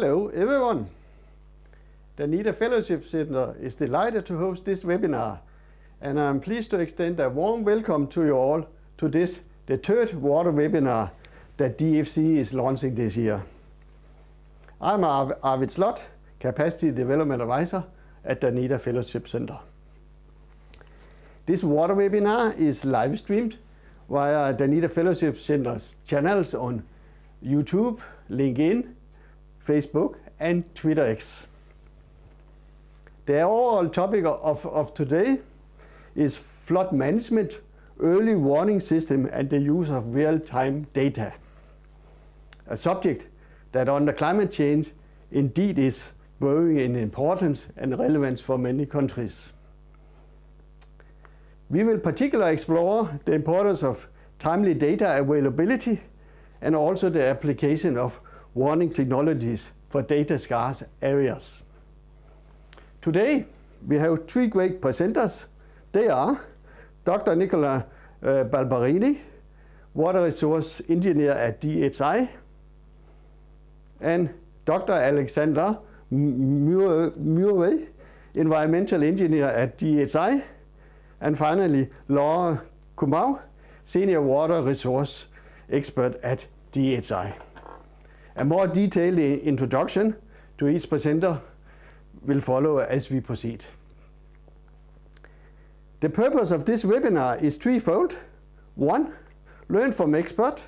Hello everyone. Danida Fellowship Center is delighted to host this webinar and I'm pleased to extend a warm welcome to you all to this, the third water webinar that DFC is launching this year. I'm Arvid Slot, Capacity Development Advisor at Danida Fellowship Center. This water webinar is live streamed via Danida Fellowship Center's channels on YouTube, LinkedIn, Facebook and Twitter X. The overall topic of, of today is flood management, early warning system and the use of real-time data. A subject that under climate change indeed is growing in importance and relevance for many countries. We will particularly explore the importance of timely data availability and also the application of warning technologies for data scarce areas. Today, we have three great presenters. They are Dr. Nicola uh, Balbarini, Water Resource Engineer at DHI, and Dr. Alexandra Murray, Environmental Engineer at DHI, and finally Laura Comeau, Senior Water Resource Expert at DHI. A more detailed introduction to each presenter will follow as we proceed. The purpose of this webinar is threefold. One, learn from expert,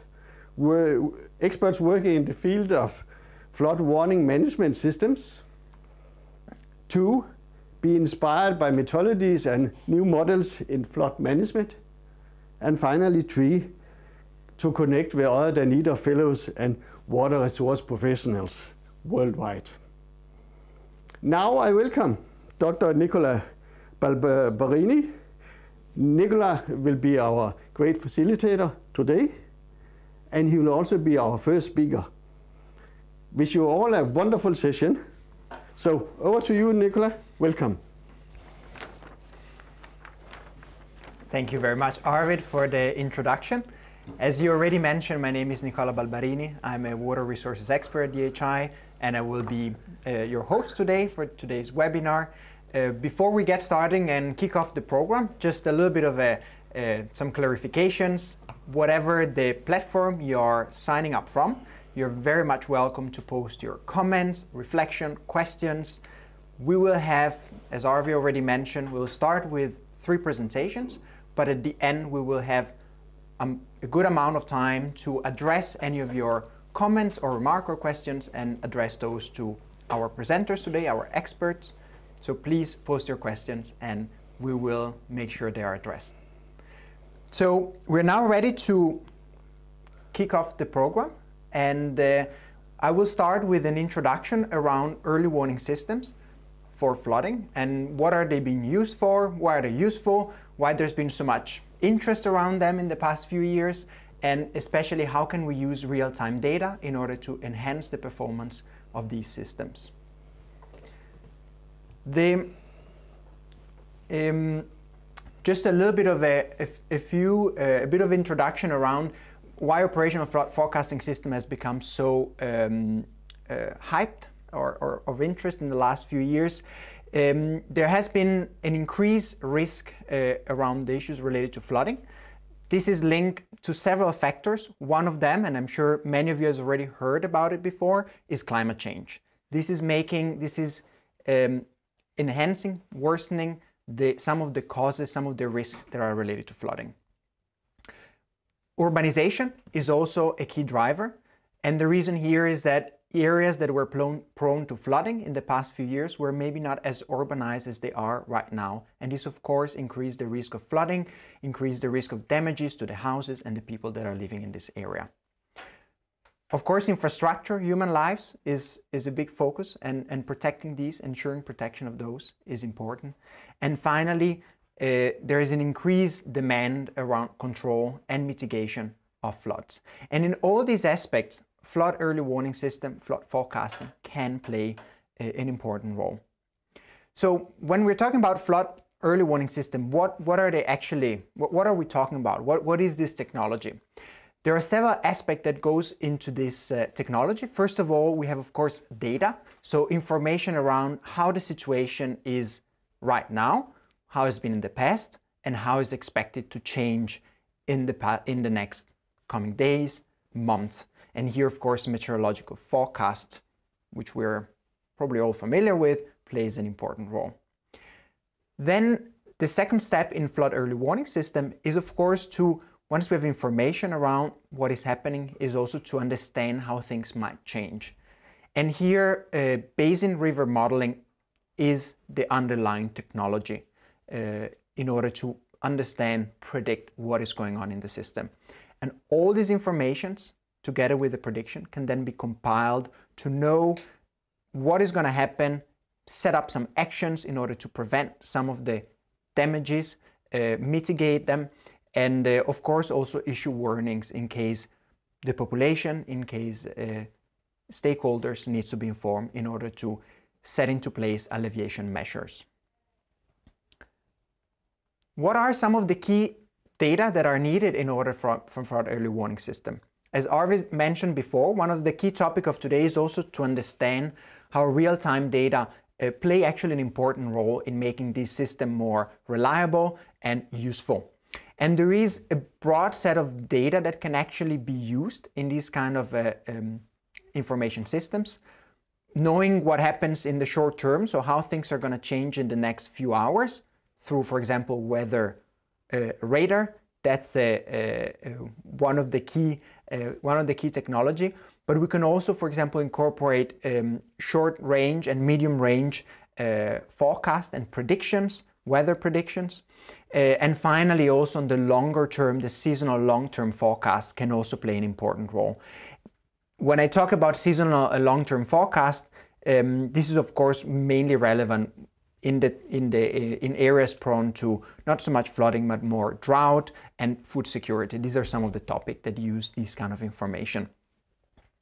experts working in the field of flood warning management systems. Two, be inspired by methodologies and new models in flood management. And finally, three, to connect with other Danida fellows and water resource professionals worldwide. Now I welcome Dr. Nicola Balbarini. Nicola will be our great facilitator today, and he will also be our first speaker. Wish you all a wonderful session. So over to you, Nicola. Welcome. Thank you very much, Arvid, for the introduction. As you already mentioned, my name is Nicola Balbarini. I'm a water resources expert at DHI, and I will be uh, your host today for today's webinar. Uh, before we get starting and kick off the program, just a little bit of a, uh, some clarifications. Whatever the platform you're signing up from, you're very much welcome to post your comments, reflection, questions. We will have, as Arvi already mentioned, we'll start with three presentations, but at the end we will have a good amount of time to address any of your comments or remark or questions and address those to our presenters today, our experts. So please post your questions and we will make sure they are addressed. So we're now ready to kick off the program and uh, I will start with an introduction around early warning systems for flooding and what are they being used for, why are they useful, why there's been so much interest around them in the past few years, and especially how can we use real-time data in order to enhance the performance of these systems. The, um, just a little bit of a, a, a few, uh, a bit of introduction around why operational forecasting system has become so um, uh, hyped or, or, of interest in the last few years. Um, there has been an increased risk uh, around the issues related to flooding. This is linked to several factors. One of them, and I'm sure many of you have already heard about it before, is climate change. This is making, this is um, enhancing, worsening the, some of the causes, some of the risks that are related to flooding. Urbanization is also a key driver. And the reason here is that areas that were prone, to flooding in the past few years were maybe not as urbanized as they are right now. And this, of course, increased the risk of flooding, increased the risk of damages to the houses and the people that are living in this area. Of course, infrastructure, human lives is, is a big focus and, and protecting these, ensuring protection of those is important. And finally, uh, there is an increased demand around control and mitigation of floods. And in all these aspects, flood early warning system, flood forecasting can play a, an important role. So when we're talking about flood early warning system, what, what are they actually, what, what are we talking about? What, what is this technology? there are several aspects that goes into this uh, technology. First of all, we have of course data, so information around how the situation is right now, how it's been in the past, and how it's expected to change in the in the next coming days, months. And here, of course, meteorological forecast, which we're probably all familiar with, plays an important role. Then the second step in flood early warning system is, of course, to once we have information around what is happening, is also to understand how things might change. And here, uh, basin river modeling is the underlying technology uh, in order to understand, predict what is going on in the system. And all these informations, together with the prediction, can then be compiled to know what is going to happen, set up some actions in order to prevent some of the damages, uh, mitigate them, and uh, of course also issue warnings in case the population, in case uh, stakeholders needs to be informed in order to set into place alleviation measures. What are some of the key data that are needed in order for, from flood early warning system? As Arvid mentioned before, one of the key topic of today is also to understand how real-time data uh, play actually an important role in making this system more reliable and useful. And there is a broad set of data that can actually be used in these kind of uh, um, information systems. Knowing what happens in the short term, so how things are going to change in the next few hours through, for example, weather uh, radar. That's one of the key one of the key technology. But we can also, for example, incorporate um, short range and medium range uh, forecast and predictions, weather predictions. Uh, and finally, also on the longer term, the seasonal long-term forecast can also play an important role. When I talk about seasonal uh, long-term forecast, um, this is of course mainly relevant in the in the uh, in areas prone to not so much flooding but more drought and food security. These are some of the topics that use this kind of information.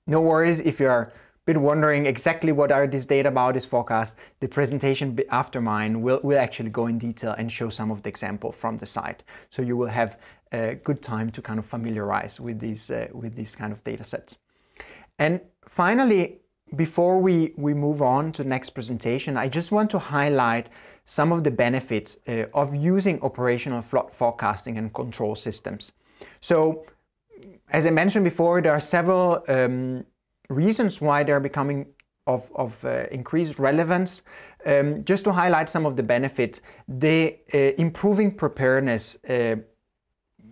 No worries if you're been wondering exactly what are these data about this forecast, the presentation after mine will, will actually go in detail and show some of the example from the site. So you will have a good time to kind of familiarize with these, uh, with these kind of data sets. And finally, before we, we move on to the next presentation, I just want to highlight some of the benefits uh, of using operational flood forecasting and control systems. So as I mentioned before, there are several um, reasons why they're becoming of, of uh, increased relevance. Um, just to highlight some of the benefits, the uh, improving preparedness, uh,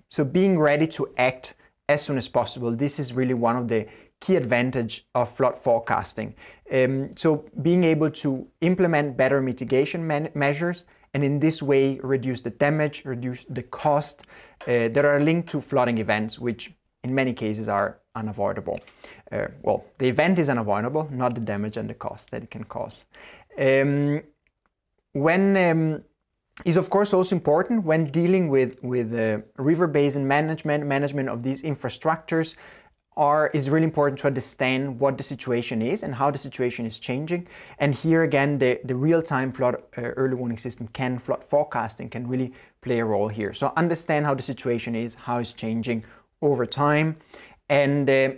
so being ready to act as soon as possible. This is really one of the key advantage of flood forecasting. Um, so being able to implement better mitigation measures and in this way reduce the damage, reduce the cost uh, that are linked to flooding events, which in many cases are unavoidable. Uh, well, the event is unavoidable, not the damage and the cost that it can cause. Um, when um, is of course also important when dealing with with uh, river basin management, management of these infrastructures, are is really important to understand what the situation is and how the situation is changing. And here again, the, the real-time flood uh, early warning system can flood forecasting can really play a role here. So understand how the situation is, how it's changing, over time. And uh,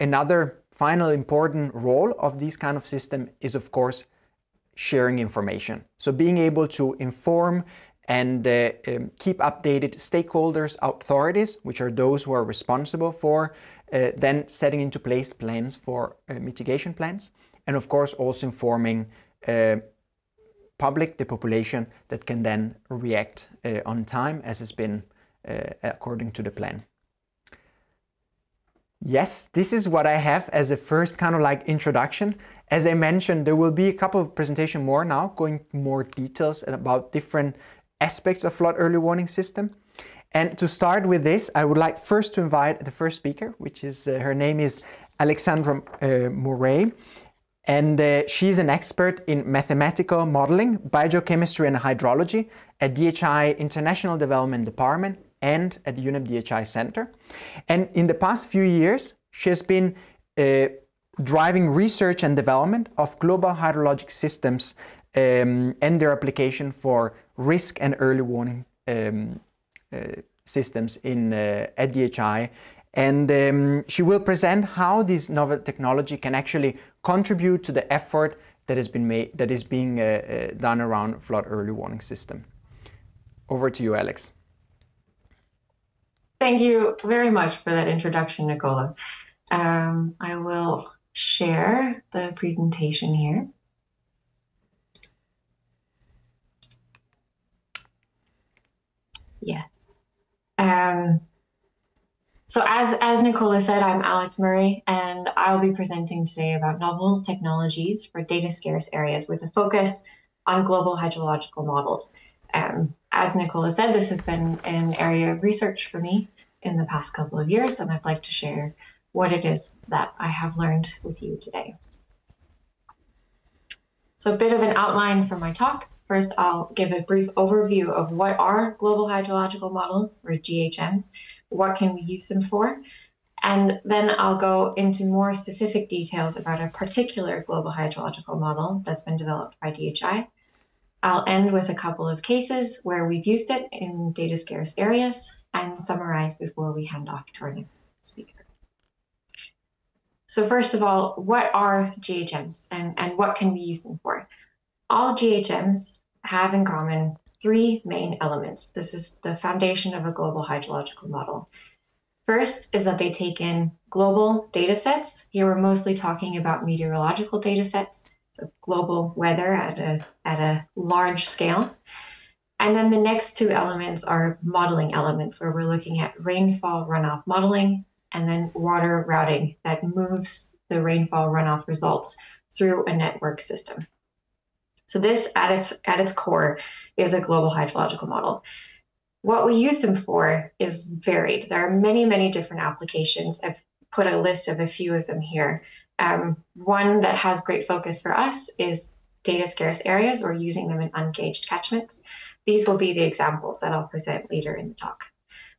another final important role of this kind of system is of course sharing information. So being able to inform and uh, um, keep updated stakeholders, authorities, which are those who are responsible for uh, then setting into place plans for uh, mitigation plans. And of course also informing uh, public, the population that can then react uh, on time as has been uh, according to the plan. Yes, this is what I have as a first kind of like introduction. As I mentioned, there will be a couple of presentation more now, going more details about different aspects of flood early warning system. And to start with this, I would like first to invite the first speaker, which is, uh, her name is Alexandra uh, Murray. And uh, she's an expert in mathematical modeling, biogeochemistry and hydrology at DHI International Development Department and at UNEP DHI Center. And in the past few years, she has been uh, driving research and development of global hydrologic systems um, and their application for risk and early warning um, systems in uh, at DHI And um, she will present how this novel technology can actually contribute to the effort that has been made, that is being uh, uh, done around flood early warning system. Over to you, Alex. Thank you very much for that introduction, Nicola. Um, I will share the presentation here. Yes. Um, so as, as Nicola said, I'm Alex Murray, and I'll be presenting today about novel technologies for data scarce areas with a focus on global hydrological models. Um, as Nicola said, this has been an area of research for me in the past couple of years, and I'd like to share what it is that I have learned with you today. So a bit of an outline for my talk. First, I'll give a brief overview of what are global hydrological models, or GHMs, what can we use them for, and then I'll go into more specific details about a particular global hydrological model that's been developed by DHI. I'll end with a couple of cases where we've used it in data scarce areas and summarize before we hand off to our next speaker. So first of all, what are GHMs and, and what can we use them for? All GHMs have in common three main elements. This is the foundation of a global hydrological model. First is that they take in global data sets. Here we're mostly talking about meteorological data sets, so global weather at a, at a large scale. And then the next two elements are modeling elements, where we're looking at rainfall runoff modeling and then water routing that moves the rainfall runoff results through a network system. So this at its at its core is a global hydrological model. What we use them for is varied. There are many, many different applications. I've put a list of a few of them here. Um, one that has great focus for us is data scarce areas or using them in ungauged catchments. These will be the examples that I'll present later in the talk.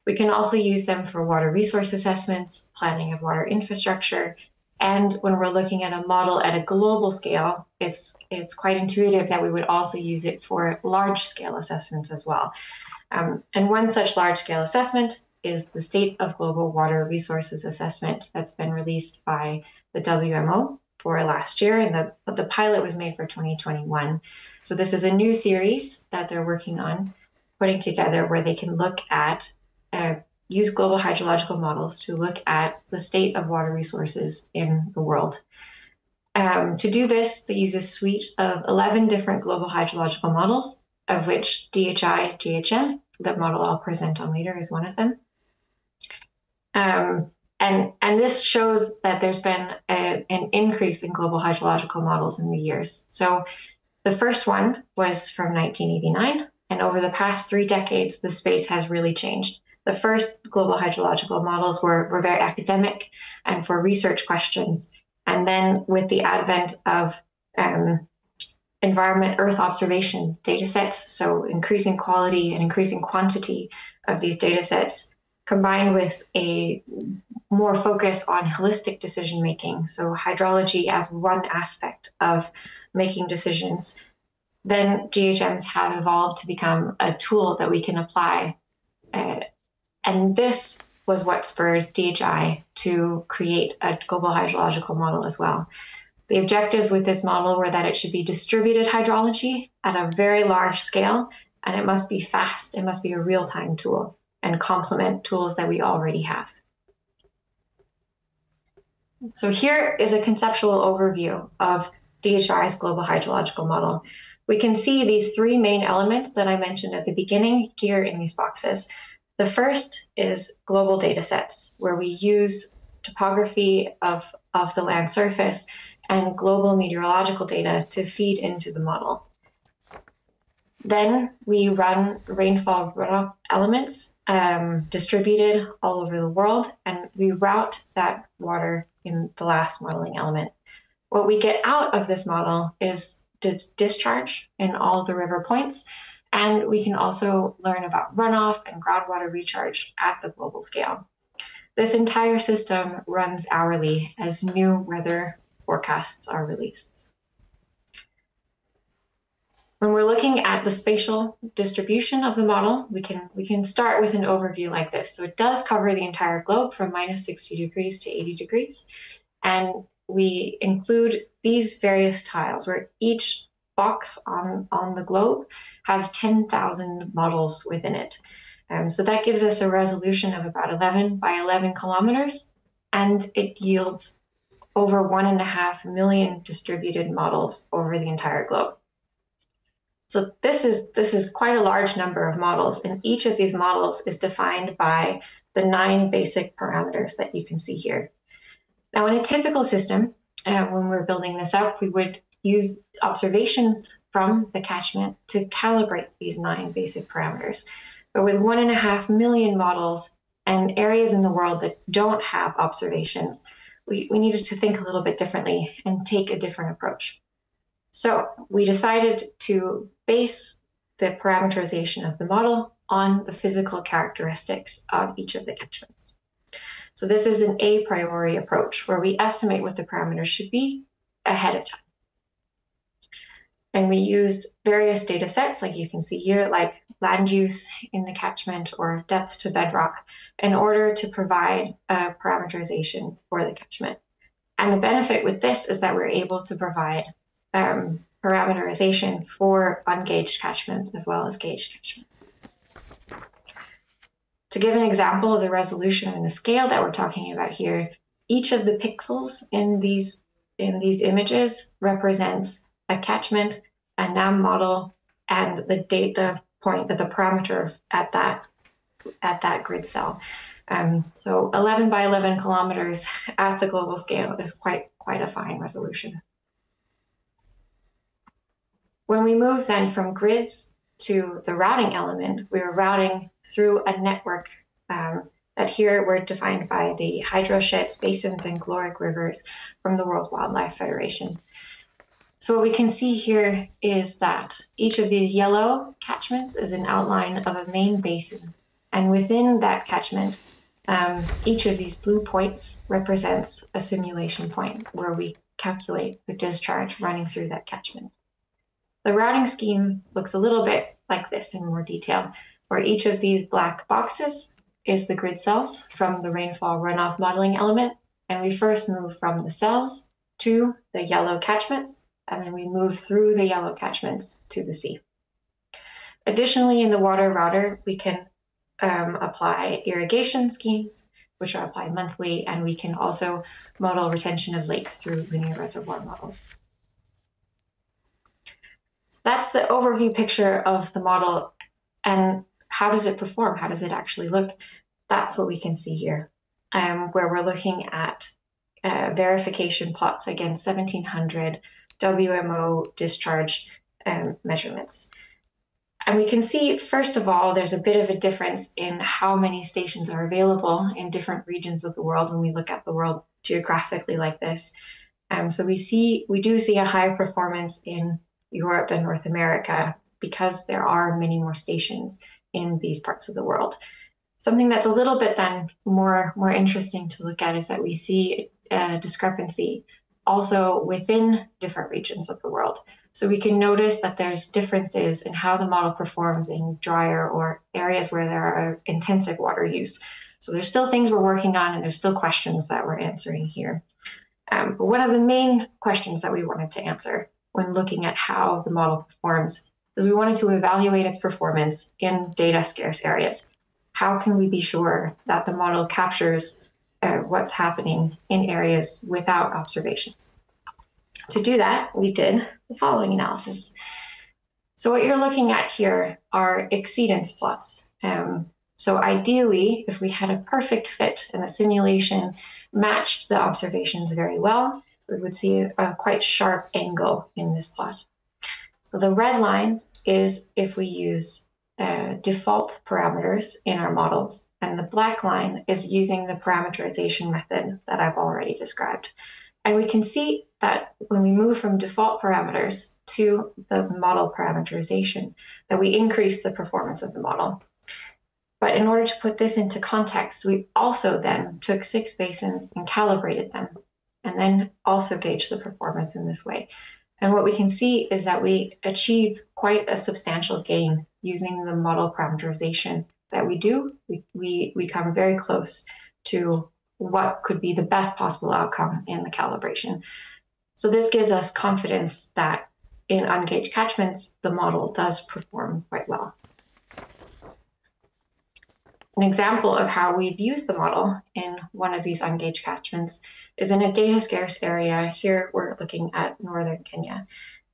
We can also use them for water resource assessments, planning of water infrastructure, and when we're looking at a model at a global scale, it's it's quite intuitive that we would also use it for large scale assessments as well. Um, and one such large scale assessment is the State of Global Water Resources Assessment that's been released by the WMO for last year, and the the pilot was made for 2021. So this is a new series that they're working on putting together where they can look at use global hydrological models to look at the state of water resources in the world. Um, to do this, they use a suite of 11 different global hydrological models, of which DHI GHM, the model I'll present on later, is one of them. Um, and, and this shows that there's been a, an increase in global hydrological models in the years. So the first one was from 1989, and over the past three decades, the space has really changed. The first global hydrological models were, were very academic and for research questions. And then with the advent of um, environment Earth observation data sets, so increasing quality and increasing quantity of these data sets, combined with a more focus on holistic decision making, so hydrology as one aspect of making decisions, then GHMs have evolved to become a tool that we can apply uh, and this was what spurred DHI to create a global hydrological model as well. The objectives with this model were that it should be distributed hydrology at a very large scale, and it must be fast, it must be a real time tool and complement tools that we already have. So here is a conceptual overview of DHI's global hydrological model. We can see these three main elements that I mentioned at the beginning here in these boxes. The first is global data sets, where we use topography of, of the land surface and global meteorological data to feed into the model. Then we run rainfall runoff elements um, distributed all over the world, and we route that water in the last modeling element. What we get out of this model is dis discharge in all the river points, and we can also learn about runoff and groundwater recharge at the global scale. This entire system runs hourly as new weather forecasts are released. When we're looking at the spatial distribution of the model, we can, we can start with an overview like this. So it does cover the entire globe from minus 60 degrees to 80 degrees. And we include these various tiles where each box on, on the globe has 10,000 models within it. Um, so that gives us a resolution of about 11 by 11 kilometers, and it yields over one and a half million distributed models over the entire globe. So this is this is quite a large number of models, and each of these models is defined by the nine basic parameters that you can see here. Now, in a typical system, uh, when we're building this up, we would use observations from the catchment to calibrate these nine basic parameters. But with one and a half million models and areas in the world that don't have observations, we, we needed to think a little bit differently and take a different approach. So we decided to base the parameterization of the model on the physical characteristics of each of the catchments. So this is an a priori approach where we estimate what the parameters should be ahead of time. And we used various data sets, like you can see here, like land use in the catchment or depth to bedrock, in order to provide a parameterization for the catchment. And the benefit with this is that we're able to provide um, parameterization for ungauged catchments as well as gauged catchments. To give an example of the resolution and the scale that we're talking about here, each of the pixels in these in these images represents a catchment, a NAM model, and the data point, that the parameter at that at that grid cell. Um, so 11 by 11 kilometers at the global scale is quite quite a fine resolution. When we move then from grids to the routing element, we are routing through a network um, that here were defined by the hydrosheds, basins, and caloric rivers from the World Wildlife Federation. So what we can see here is that each of these yellow catchments is an outline of a main basin. And within that catchment, um, each of these blue points represents a simulation point where we calculate the discharge running through that catchment. The routing scheme looks a little bit like this in more detail, where each of these black boxes is the grid cells from the rainfall runoff modeling element. And we first move from the cells to the yellow catchments, and then we move through the yellow catchments to the sea. Additionally, in the water router, we can um, apply irrigation schemes, which are applied monthly, and we can also model retention of lakes through linear reservoir models. So That's the overview picture of the model. And how does it perform? How does it actually look? That's what we can see here, um, where we're looking at uh, verification plots against 1700 WMO discharge um, measurements. And we can see, first of all, there's a bit of a difference in how many stations are available in different regions of the world when we look at the world geographically like this. Um, so we see, we do see a high performance in Europe and North America because there are many more stations in these parts of the world. Something that's a little bit then more more interesting to look at is that we see a discrepancy also within different regions of the world. So we can notice that there's differences in how the model performs in drier or areas where there are intensive water use. So there's still things we're working on and there's still questions that we're answering here. Um, but one of the main questions that we wanted to answer when looking at how the model performs is we wanted to evaluate its performance in data scarce areas. How can we be sure that the model captures uh, what's happening in areas without observations? To do that, we did the following analysis. So what you're looking at here are exceedance plots. Um, so ideally, if we had a perfect fit and the simulation matched the observations very well, we would see a quite sharp angle in this plot. So the red line is if we use default parameters in our models, and the black line is using the parameterization method that I've already described. And we can see that when we move from default parameters to the model parameterization, that we increase the performance of the model. But in order to put this into context, we also then took six basins and calibrated them and then also gauged the performance in this way. And what we can see is that we achieve quite a substantial gain using the model parameterization that we do. We, we, we come very close to what could be the best possible outcome in the calibration. So this gives us confidence that in ungauged catchments, the model does perform quite well. An example of how we've used the model in one of these ungauged catchments is in a data scarce area. Here we're looking at northern Kenya.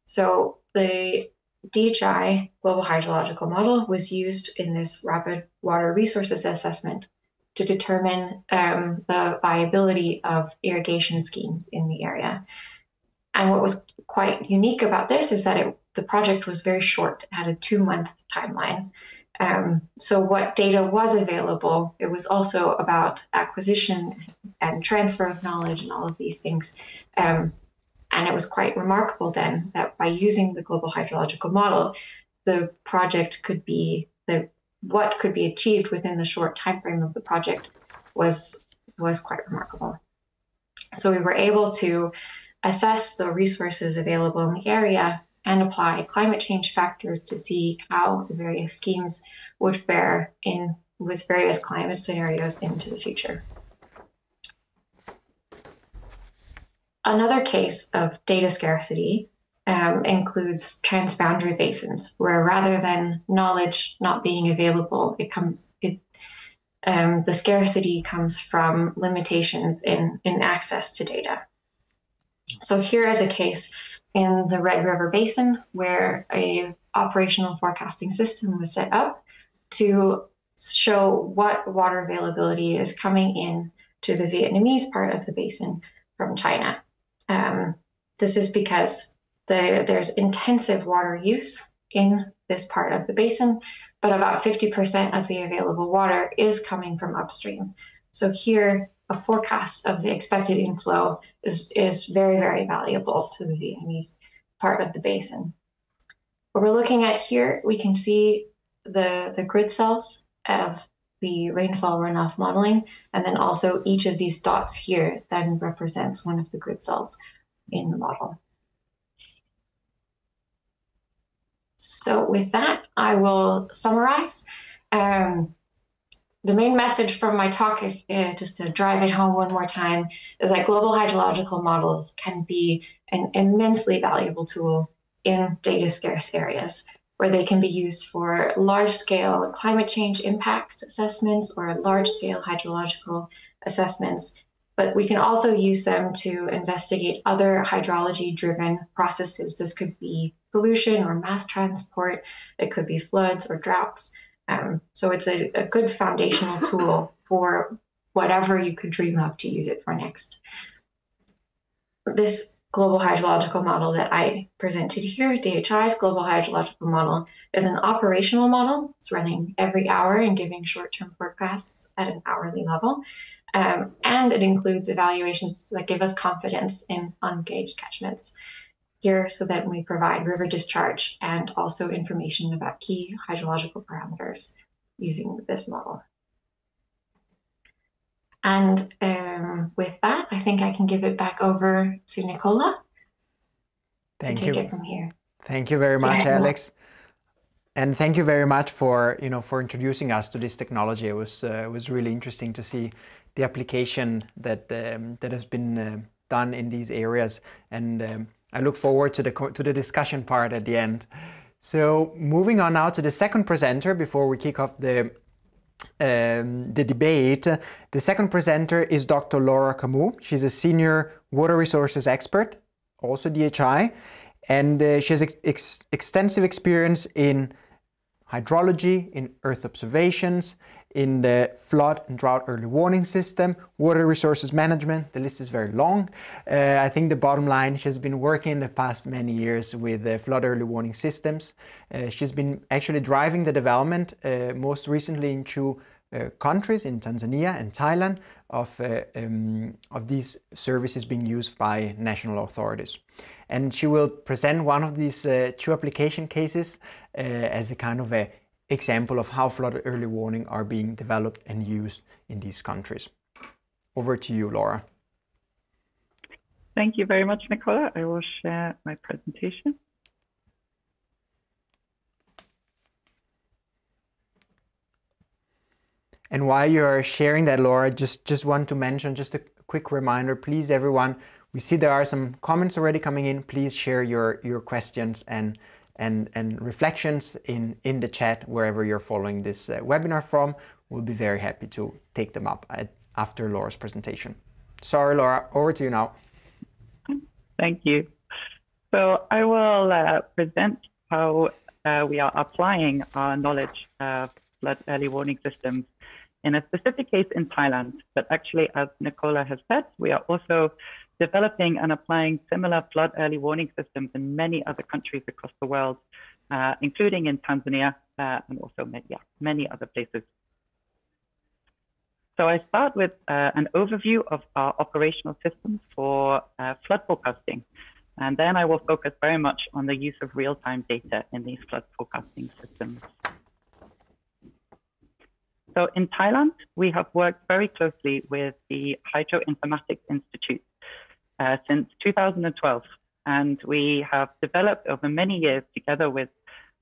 So the DHI global hydrological model was used in this rapid water resources assessment to determine um, the viability of irrigation schemes in the area. And what was quite unique about this is that it, the project was very short, it had a two month timeline. Um, so, what data was available, it was also about acquisition and transfer of knowledge and all of these things. Um, and it was quite remarkable then that by using the global hydrological model, the project could be the what could be achieved within the short time frame of the project was was quite remarkable. So we were able to assess the resources available in the area and apply climate change factors to see how the various schemes would fare in with various climate scenarios into the future. Another case of data scarcity um, includes transboundary basins, where rather than knowledge not being available, it comes it um, the scarcity comes from limitations in in access to data. So here is a case in the Red River Basin where a operational forecasting system was set up to show what water availability is coming in to the Vietnamese part of the basin from China. Um, this is because the, there's intensive water use in this part of the basin, but about 50% of the available water is coming from upstream. So here, a forecast of the expected inflow is, is very, very valuable to the Vietnamese part of the basin. What we're looking at here, we can see the, the grid cells of the rainfall runoff modeling, and then also each of these dots here then represents one of the grid cells in the model. So with that, I will summarize. Um, the main message from my talk, if, uh, just to drive it home one more time, is that global hydrological models can be an immensely valuable tool in data scarce areas where they can be used for large scale climate change impacts assessments or large scale hydrological assessments. But we can also use them to investigate other hydrology driven processes. This could be pollution or mass transport, it could be floods or droughts. Um, so it's a, a good foundational tool for whatever you could dream of to use it for next. This global hydrological model that I presented here, DHI's global hydrological model, is an operational model. It's running every hour and giving short-term forecasts at an hourly level. Um, and it includes evaluations that give us confidence in ungauged catchments here so that we provide river discharge and also information about key hydrological parameters using this model. And um, with that, I think I can give it back over to Nicola Thank to take you. it from here. Thank you very much, yeah. Alex. And thank you very much for you know for introducing us to this technology. It was uh, it was really interesting to see the application that um, that has been uh, done in these areas, and um, I look forward to the to the discussion part at the end. So moving on now to the second presenter before we kick off the um, the debate. The second presenter is Dr. Laura Comeau. She's a senior water resources expert, also DHI, and uh, she has ex ex extensive experience in hydrology, in earth observations, in the flood and drought early warning system, water resources management. The list is very long. Uh, I think the bottom line, she has been working in the past many years with uh, flood early warning systems. Uh, she's been actually driving the development, uh, most recently in two uh, countries, in Tanzania and Thailand, of, uh, um, of these services being used by national authorities. And she will present one of these two application cases as a kind of a example of how flood early warning are being developed and used in these countries. Over to you, Laura. Thank you very much, Nicola. I will share my presentation. And while you're sharing that, Laura, just, just want to mention, just a quick reminder, please everyone, we see there are some comments already coming in. Please share your, your questions and, and, and reflections in, in the chat wherever you're following this uh, webinar from. We'll be very happy to take them up at, after Laura's presentation. Sorry, Laura, over to you now. Thank you. So I will uh, present how uh, we are applying our knowledge of flood early warning systems in a specific case in Thailand. But actually, as Nicola has said, we are also developing and applying similar flood early warning systems in many other countries across the world, uh, including in Tanzania uh, and also many, yeah, many other places. So I start with uh, an overview of our operational systems for uh, flood forecasting. And then I will focus very much on the use of real-time data in these flood forecasting systems. So in Thailand, we have worked very closely with the Hydroinformatics Institute uh, since 2012. And we have developed over many years together with,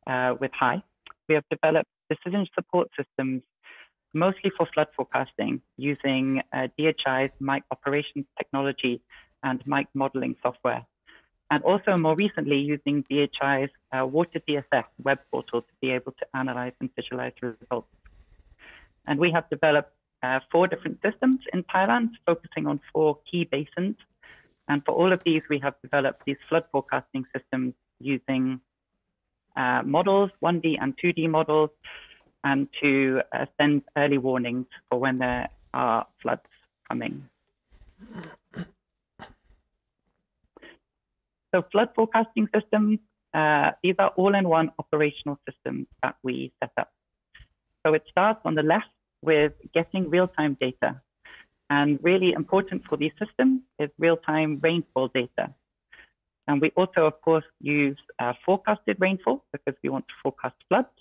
uh, with DHI, we have developed decision support systems mostly for flood forecasting using uh, DHI's Mike operations technology and Mike modeling software. And also more recently using DHI's uh, Water DSS web portal to be able to analyze and visualize results. And we have developed uh, four different systems in Thailand, focusing on four key basins. And for all of these, we have developed these flood forecasting systems using uh, models, 1D and 2D models, and to uh, send early warnings for when there are floods coming. So flood forecasting systems, uh, these are all-in-one operational systems that we set up. So it starts on the left with getting real-time data. And really important for these systems is real-time rainfall data. And we also, of course, use uh, forecasted rainfall because we want to forecast floods.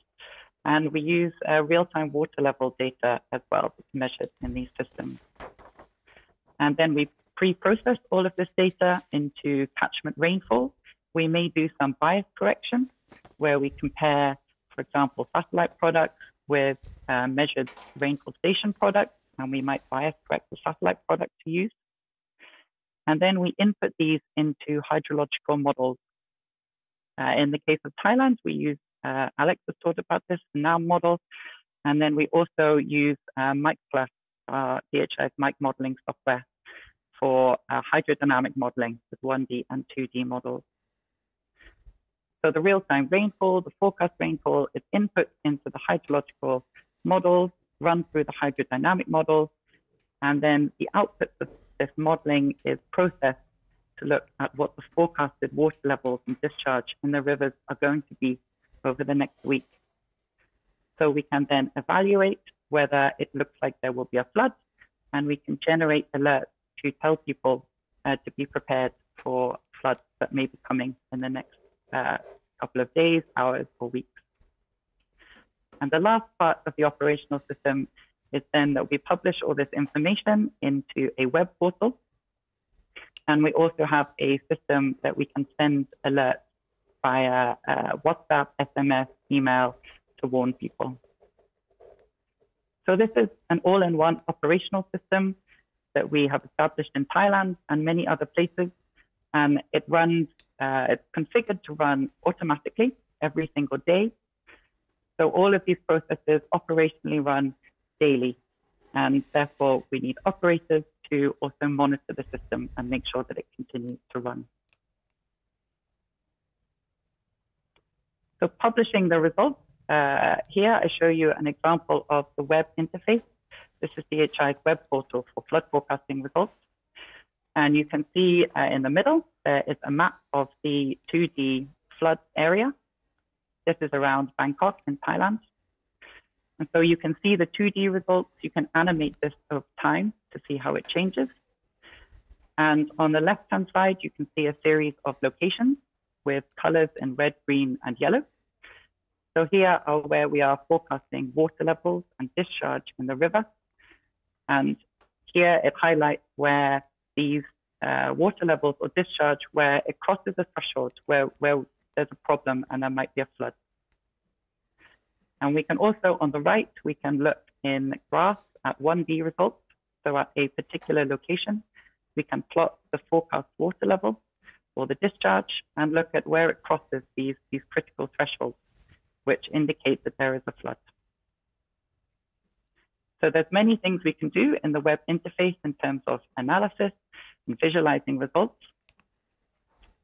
And we use uh, real-time water level data as well that's measured in these systems. And then we pre-process all of this data into catchment rainfall. We may do some bias correction where we compare, for example, satellite products with uh, measured rainfall station products, and we might bias correct the satellite product to use. And then we input these into hydrological models. Uh, in the case of Thailand, we use uh, Alex has talked about this NAM model. And then we also use uh, Plus, uh, DHI's Mike modeling software for uh, hydrodynamic modeling with 1D and 2D models. So the real-time rainfall, the forecast rainfall is input into the hydrological models, run through the hydrodynamic model. and then the output of this modeling is processed to look at what the forecasted water levels and discharge in the rivers are going to be over the next week. So we can then evaluate whether it looks like there will be a flood, and we can generate alerts to tell people uh, to be prepared for floods that may be coming in the next uh, couple of days, hours, or weeks. And the last part of the operational system is then that we publish all this information into a web portal. And we also have a system that we can send alerts via uh, WhatsApp, SMS, email to warn people. So this is an all-in-one operational system that we have established in Thailand and many other places. And it runs, uh, it's configured to run automatically every single day. So all of these processes operationally run daily. And therefore, we need operators to also monitor the system and make sure that it continues to run. So publishing the results, uh, here I show you an example of the web interface. This is DHI's web portal for flood forecasting results. And you can see uh, in the middle, there is a map of the 2D flood area. This is around Bangkok in Thailand. And so you can see the 2D results. You can animate this over time to see how it changes. And on the left-hand side, you can see a series of locations with colors in red, green, and yellow. So here are where we are forecasting water levels and discharge in the river. And here it highlights where these uh, water levels or discharge where it crosses a threshold where, where there's a problem and there might be a flood. And we can also, on the right, we can look in graphs at 1D results. So at a particular location, we can plot the forecast water level or the discharge and look at where it crosses these, these critical thresholds, which indicate that there is a flood. So there's many things we can do in the web interface in terms of analysis and visualizing results.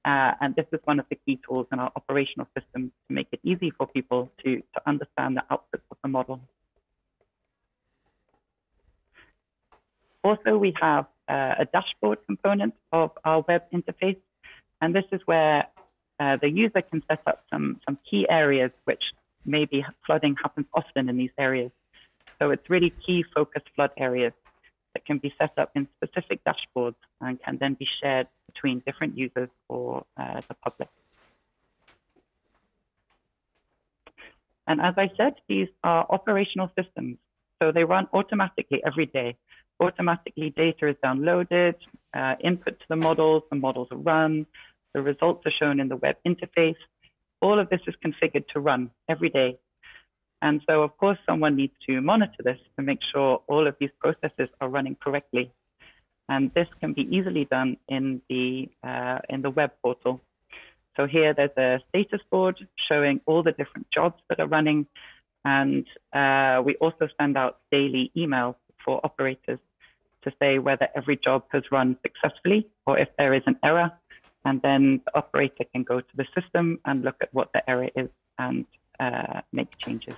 Uh, and this is one of the key tools in our operational system to make it easy for people to, to understand the outputs of the model. Also, we have uh, a dashboard component of our web interface. And this is where uh, the user can set up some, some key areas which maybe flooding happens often in these areas. So it's really key focused flood areas that can be set up in specific dashboards and can then be shared between different users or uh, the public. And as I said, these are operational systems. So they run automatically every day. Automatically data is downloaded, uh, input to the models, the models are run, the results are shown in the web interface. All of this is configured to run every day and so, of course, someone needs to monitor this to make sure all of these processes are running correctly. And this can be easily done in the, uh, in the web portal. So here there's a status board showing all the different jobs that are running. And uh, we also send out daily emails for operators to say whether every job has run successfully or if there is an error. And then the operator can go to the system and look at what the error is and uh, make changes.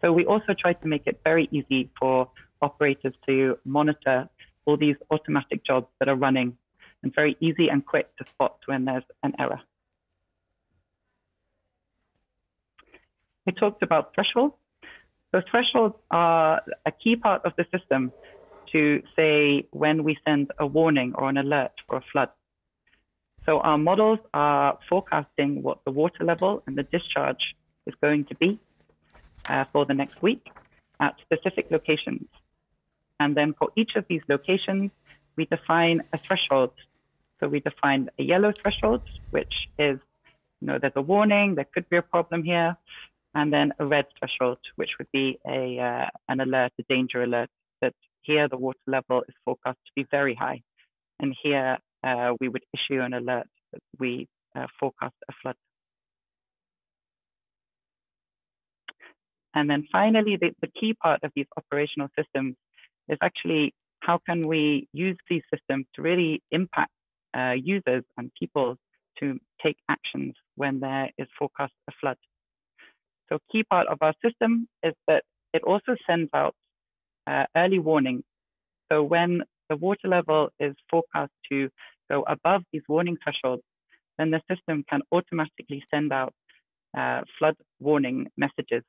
So we also try to make it very easy for operators to monitor all these automatic jobs that are running and very easy and quick to spot when there's an error. We talked about thresholds. So thresholds are a key part of the system to say when we send a warning or an alert for a flood. So our models are forecasting what the water level and the discharge is going to be uh, for the next week at specific locations. And then for each of these locations, we define a threshold. So we define a yellow threshold, which is, you know, there's a warning, there could be a problem here, and then a red threshold, which would be a uh, an alert, a danger alert, that here the water level is forecast to be very high. And here uh, we would issue an alert that we uh, forecast a flood. And then finally, the, the key part of these operational systems is actually how can we use these systems to really impact uh, users and people to take actions when there is forecast a flood. So a key part of our system is that it also sends out uh, early warning. So when the water level is forecast to go above these warning thresholds, then the system can automatically send out uh, flood warning messages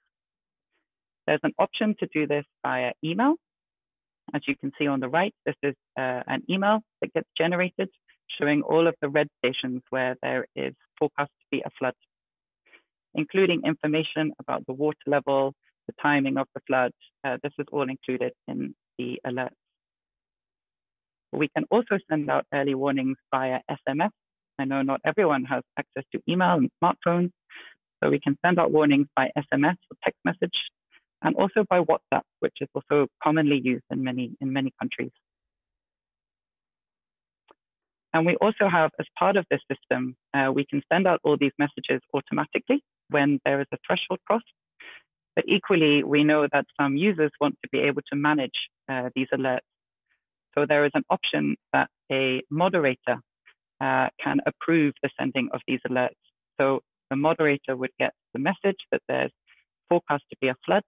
there's an option to do this via email. As you can see on the right, this is uh, an email that gets generated showing all of the red stations where there is forecast to be a flood, including information about the water level, the timing of the flood. Uh, this is all included in the alerts. We can also send out early warnings via SMS. I know not everyone has access to email and smartphones, so we can send out warnings by SMS or text message and also by WhatsApp, which is also commonly used in many, in many countries. And we also have, as part of this system, uh, we can send out all these messages automatically when there is a threshold cross. But equally, we know that some users want to be able to manage uh, these alerts. So there is an option that a moderator uh, can approve the sending of these alerts. So the moderator would get the message that there's forecast to be a flood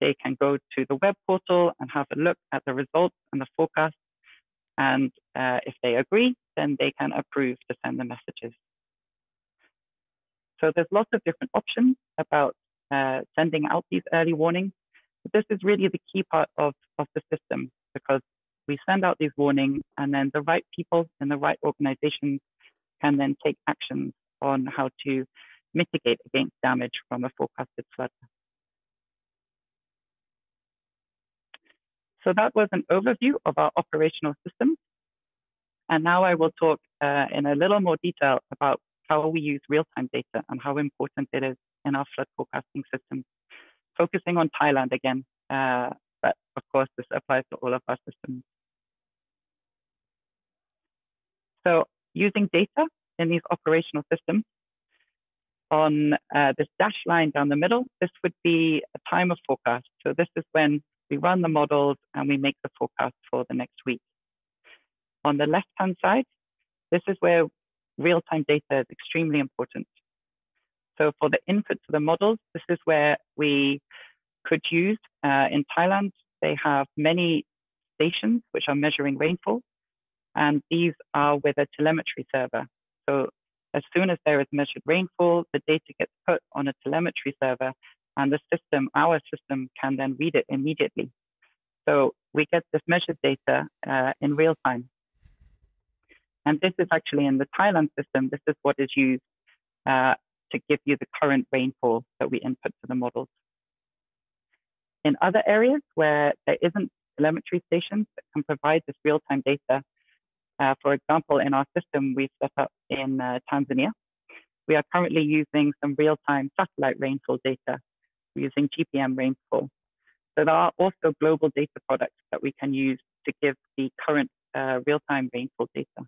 they can go to the web portal and have a look at the results and the forecast. And uh, if they agree, then they can approve to send the messages. So there's lots of different options about uh, sending out these early warnings. But this is really the key part of, of the system because we send out these warnings and then the right people and the right organizations can then take actions on how to mitigate against damage from a forecasted flood. So that was an overview of our operational systems. And now I will talk uh, in a little more detail about how we use real-time data and how important it is in our flood forecasting systems, focusing on Thailand again, uh, but of course this applies to all of our systems. So using data in these operational systems, on uh, this dashed line down the middle, this would be a time of forecast. So this is when we run the models and we make the forecast for the next week. On the left-hand side, this is where real-time data is extremely important. So for the input to the models, this is where we could use, uh, in Thailand, they have many stations which are measuring rainfall, and these are with a telemetry server. So as soon as there is measured rainfall, the data gets put on a telemetry server, and the system, our system, can then read it immediately. So we get this measured data uh, in real time. And this is actually in the Thailand system, this is what is used uh, to give you the current rainfall that we input to the models. In other areas where there isn't telemetry stations that can provide this real-time data, uh, for example, in our system we've set up in uh, Tanzania, we are currently using some real-time satellite rainfall data using GPM rainfall. So there are also global data products that we can use to give the current uh, real-time rainfall data.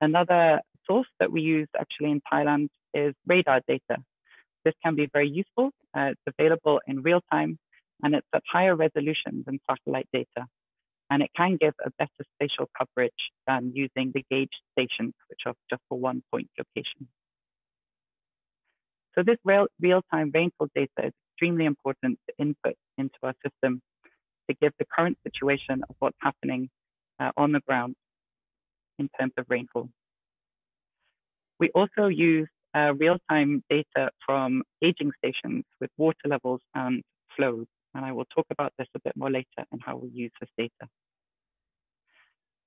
Another source that we use actually in Thailand is radar data. This can be very useful. Uh, it's available in real time and it's at higher resolution than satellite data. And it can give a better spatial coverage than using the gauge stations, which are just for one point location. So this real, real-time rainfall data is extremely important to input into our system to give the current situation of what's happening uh, on the ground in terms of rainfall. We also use uh, real-time data from gauging stations with water levels and flows. And I will talk about this a bit more later and how we use this data.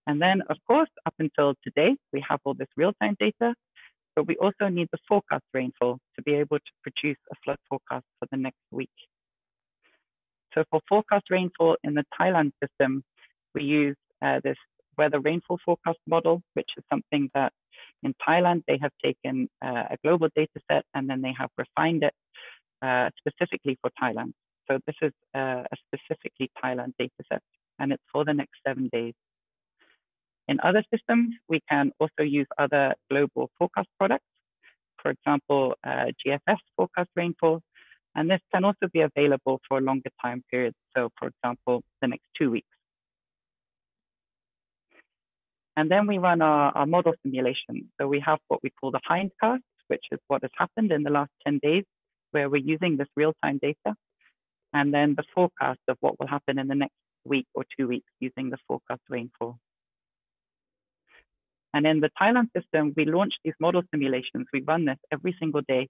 And then, of course, up until today, we have all this real-time data, but we also need the forecast rainfall to be able to produce a flood forecast for the next week. So for forecast rainfall in the Thailand system, we use uh, this weather rainfall forecast model, which is something that in Thailand they have taken uh, a global data set and then they have refined it uh, specifically for Thailand. So this is uh, a specifically Thailand data set and it's for the next seven days. In other systems, we can also use other global forecast products, for example, uh, GFS forecast rainfall, and this can also be available for a longer time period. So for example, the next two weeks. And then we run our, our model simulation. So we have what we call the hindcast, which is what has happened in the last 10 days, where we're using this real-time data. And then the forecast of what will happen in the next week or two weeks using the forecast rainfall. And in the Thailand system, we launch these model simulations. We run this every single day.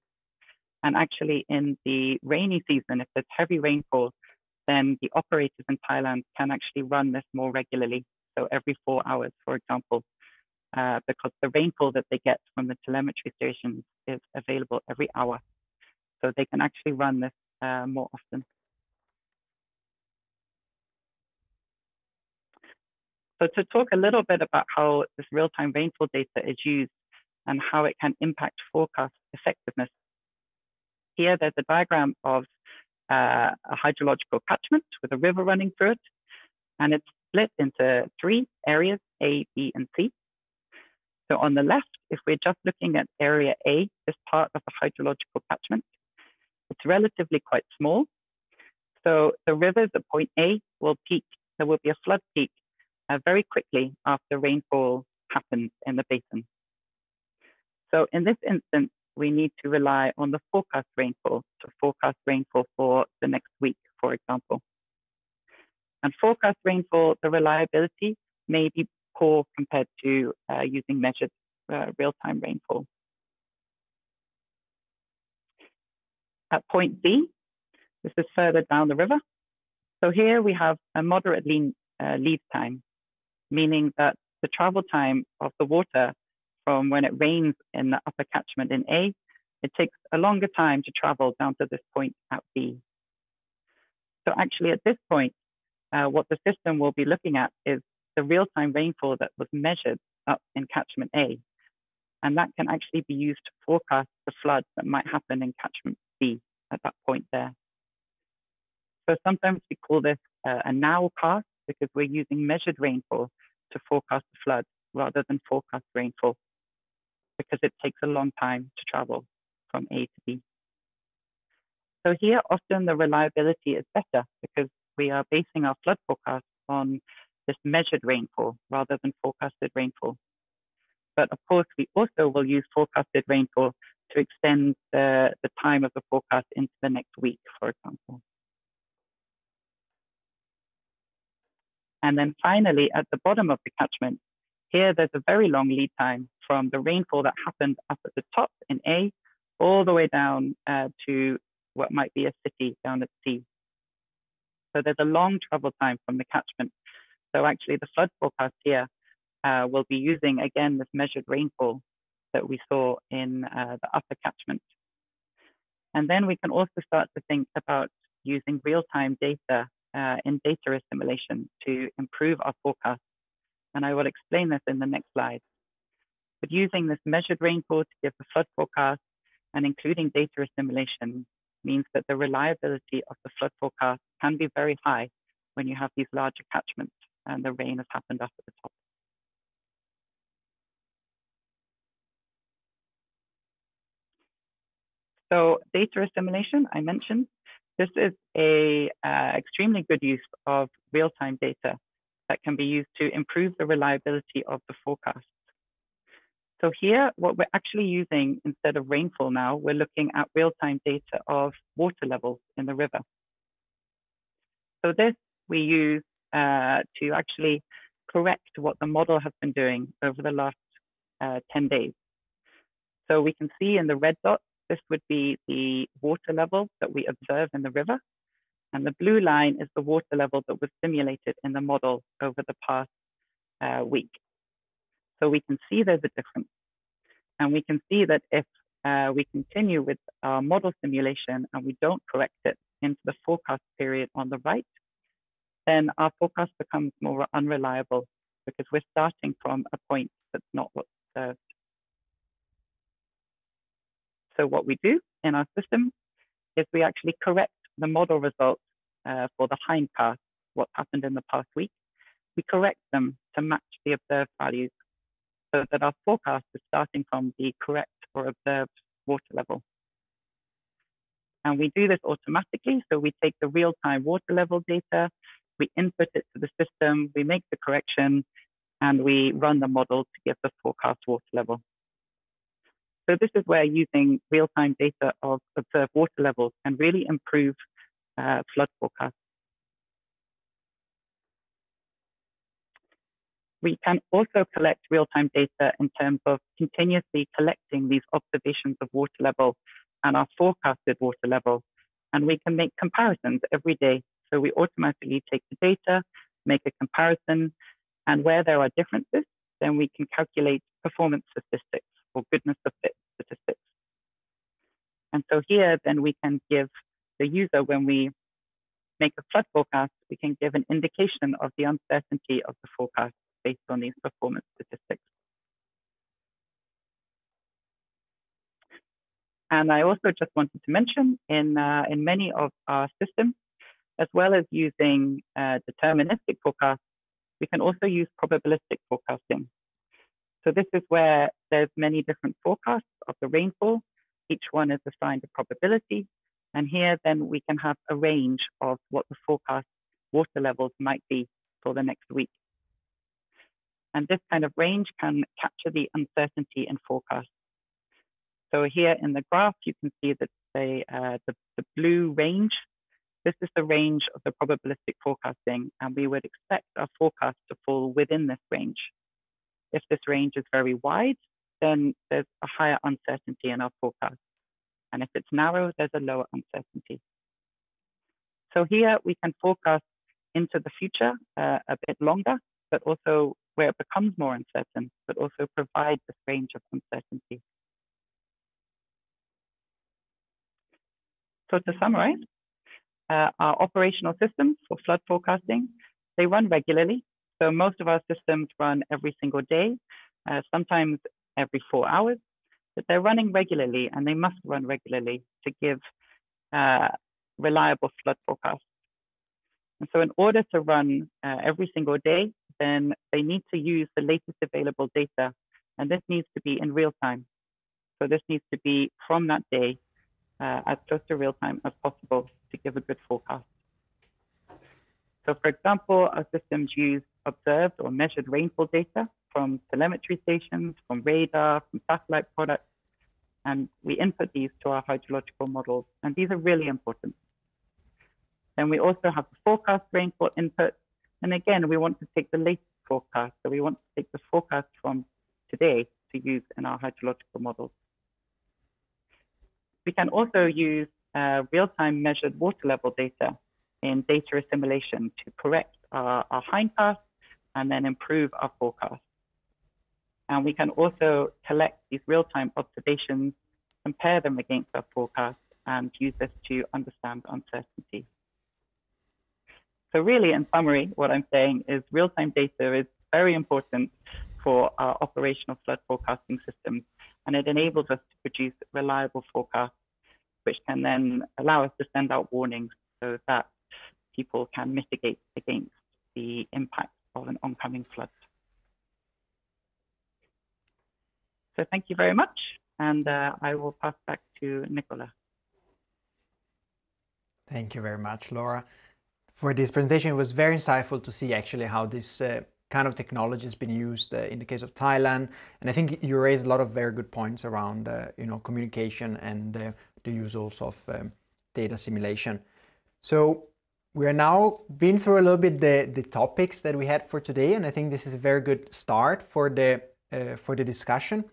And actually in the rainy season, if there's heavy rainfall, then the operators in Thailand can actually run this more regularly so every four hours, for example, uh, because the rainfall that they get from the telemetry stations is available every hour. So they can actually run this uh, more often. So to talk a little bit about how this real-time rainfall data is used and how it can impact forecast effectiveness. Here, there's a diagram of uh, a hydrological catchment with a river running through it. And it's split into three areas, A, B, and C. So on the left, if we're just looking at area A, this part of the hydrological catchment, it's relatively quite small. So the rivers at point A will peak, there will be a flood peak uh, very quickly after rainfall happens in the basin. So in this instance, we need to rely on the forecast rainfall to forecast rainfall for the next week, for example. And forecast rainfall, the reliability may be poor compared to uh, using measured uh, real-time rainfall. At point B, this is further down the river. So here we have a moderate uh, lead time, meaning that the travel time of the water from when it rains in the upper catchment in A, it takes a longer time to travel down to this point at B. So actually at this point, uh, what the system will be looking at is the real-time rainfall that was measured up in catchment A. And that can actually be used to forecast the floods that might happen in catchment B at that point there. So sometimes we call this uh, a nowcast because we're using measured rainfall to forecast the flood rather than forecast rainfall because it takes a long time to travel from A to B. So here, often the reliability is better because we are basing our flood forecast on this measured rainfall rather than forecasted rainfall. But of course, we also will use forecasted rainfall to extend the, the time of the forecast into the next week, for example. And then finally, at the bottom of the catchment, here there's a very long lead time from the rainfall that happened up at the top in A all the way down uh, to what might be a city down at C. So there's a long travel time from the catchment. So actually the flood forecast here uh, will be using again this measured rainfall that we saw in uh, the upper catchment. And then we can also start to think about using real-time data uh, in data assimilation to improve our forecast. And I will explain this in the next slide. But using this measured rainfall to give the flood forecast and including data assimilation means that the reliability of the flood forecast can be very high when you have these larger catchments and the rain has happened up at the top. So data assimilation, I mentioned, this is a uh, extremely good use of real-time data that can be used to improve the reliability of the forecast. So here, what we're actually using instead of rainfall now, we're looking at real-time data of water levels in the river. So this we use uh, to actually correct what the model has been doing over the last uh, 10 days. So we can see in the red dot, this would be the water level that we observe in the river. And the blue line is the water level that was simulated in the model over the past uh, week. So we can see there's a difference. And we can see that if uh, we continue with our model simulation and we don't correct it into the forecast period on the right, then our forecast becomes more unreliable because we're starting from a point that's not what's observed. So what we do in our system is we actually correct the model results uh, for the hindcast, what happened in the past week. We correct them to match the observed values so that our forecast is starting from the correct or observed water level. And we do this automatically. So we take the real-time water level data, we input it to the system, we make the correction, and we run the model to give the forecast water level. So this is where using real-time data of observed water levels can really improve uh, flood forecasts. We can also collect real-time data in terms of continuously collecting these observations of water level and our forecasted water level. And we can make comparisons every day. So we automatically take the data, make a comparison, and where there are differences, then we can calculate performance statistics or goodness of fit statistics. And so here, then we can give the user, when we make a flood forecast, we can give an indication of the uncertainty of the forecast based on these performance statistics. And I also just wanted to mention in, uh, in many of our systems, as well as using uh, deterministic forecasts, we can also use probabilistic forecasting. So this is where there's many different forecasts of the rainfall. Each one is assigned a probability. And here then we can have a range of what the forecast water levels might be for the next week. And this kind of range can capture the uncertainty in forecast. So here in the graph, you can see that the, uh, the, the blue range, this is the range of the probabilistic forecasting, and we would expect our forecast to fall within this range. If this range is very wide, then there's a higher uncertainty in our forecast. And if it's narrow, there's a lower uncertainty. So here we can forecast into the future uh, a bit longer, but also where it becomes more uncertain, but also provide this range of uncertainty. So to summarize, uh, our operational systems for flood forecasting, they run regularly So most of our systems run every single day, uh, sometimes every four hours, but they're running regularly and they must run regularly to give uh, reliable flood forecasts. And so in order to run uh, every single day, then they need to use the latest available data. And this needs to be in real time. So this needs to be from that day uh, as close to real time as possible to give a good forecast. So for example, our systems use observed or measured rainfall data from telemetry stations, from radar, from satellite products, and we input these to our hydrological models, and these are really important. Then we also have the forecast rainfall input, and again, we want to take the latest forecast, so we want to take the forecast from today to use in our hydrological models. We can also use uh, real-time measured water level data in data assimilation to correct our, our hindcast and then improve our forecast. And we can also collect these real-time observations, compare them against our forecast, and use this to understand uncertainty. So really, in summary, what I'm saying is real-time data is very important for our operational flood forecasting systems, and it enables us to produce reliable forecasts, which can then allow us to send out warnings so that people can mitigate against the impact of an oncoming flood. So thank you very much. And uh, I will pass back to Nicola. Thank you very much, Laura. For this presentation, it was very insightful to see actually how this uh, kind of technology has been used uh, in the case of Thailand. And I think you raised a lot of very good points around, uh, you know, communication and uh, the use also of um, data simulation. So we are now been through a little bit the, the topics that we had for today, and I think this is a very good start for the uh, for the discussion.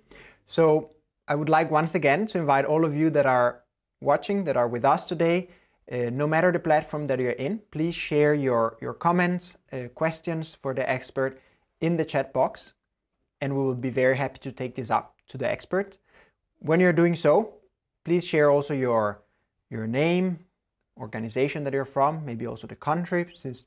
So I would like once again to invite all of you that are watching, that are with us today, uh, no matter the platform that you're in, please share your, your comments, uh, questions for the expert in the chat box, and we will be very happy to take this up to the expert. When you're doing so, please share also your, your name, organization that you're from, maybe also the country, since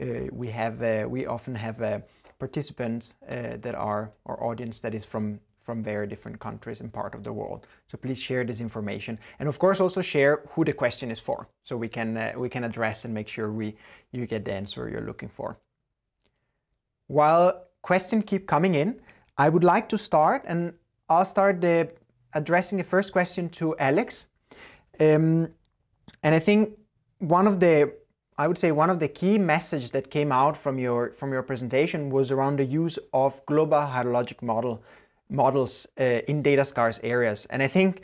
uh, we have uh, we often have uh, participants uh, that are our audience that is from from very different countries and part of the world. So please share this information, and of course also share who the question is for, so we can uh, we can address and make sure we you get the answer you're looking for. While questions keep coming in, I would like to start, and I'll start the addressing the first question to Alex. Um, and I think one of the I would say one of the key messages that came out from your from your presentation was around the use of global hydrologic model models uh, in data scarce areas. And I think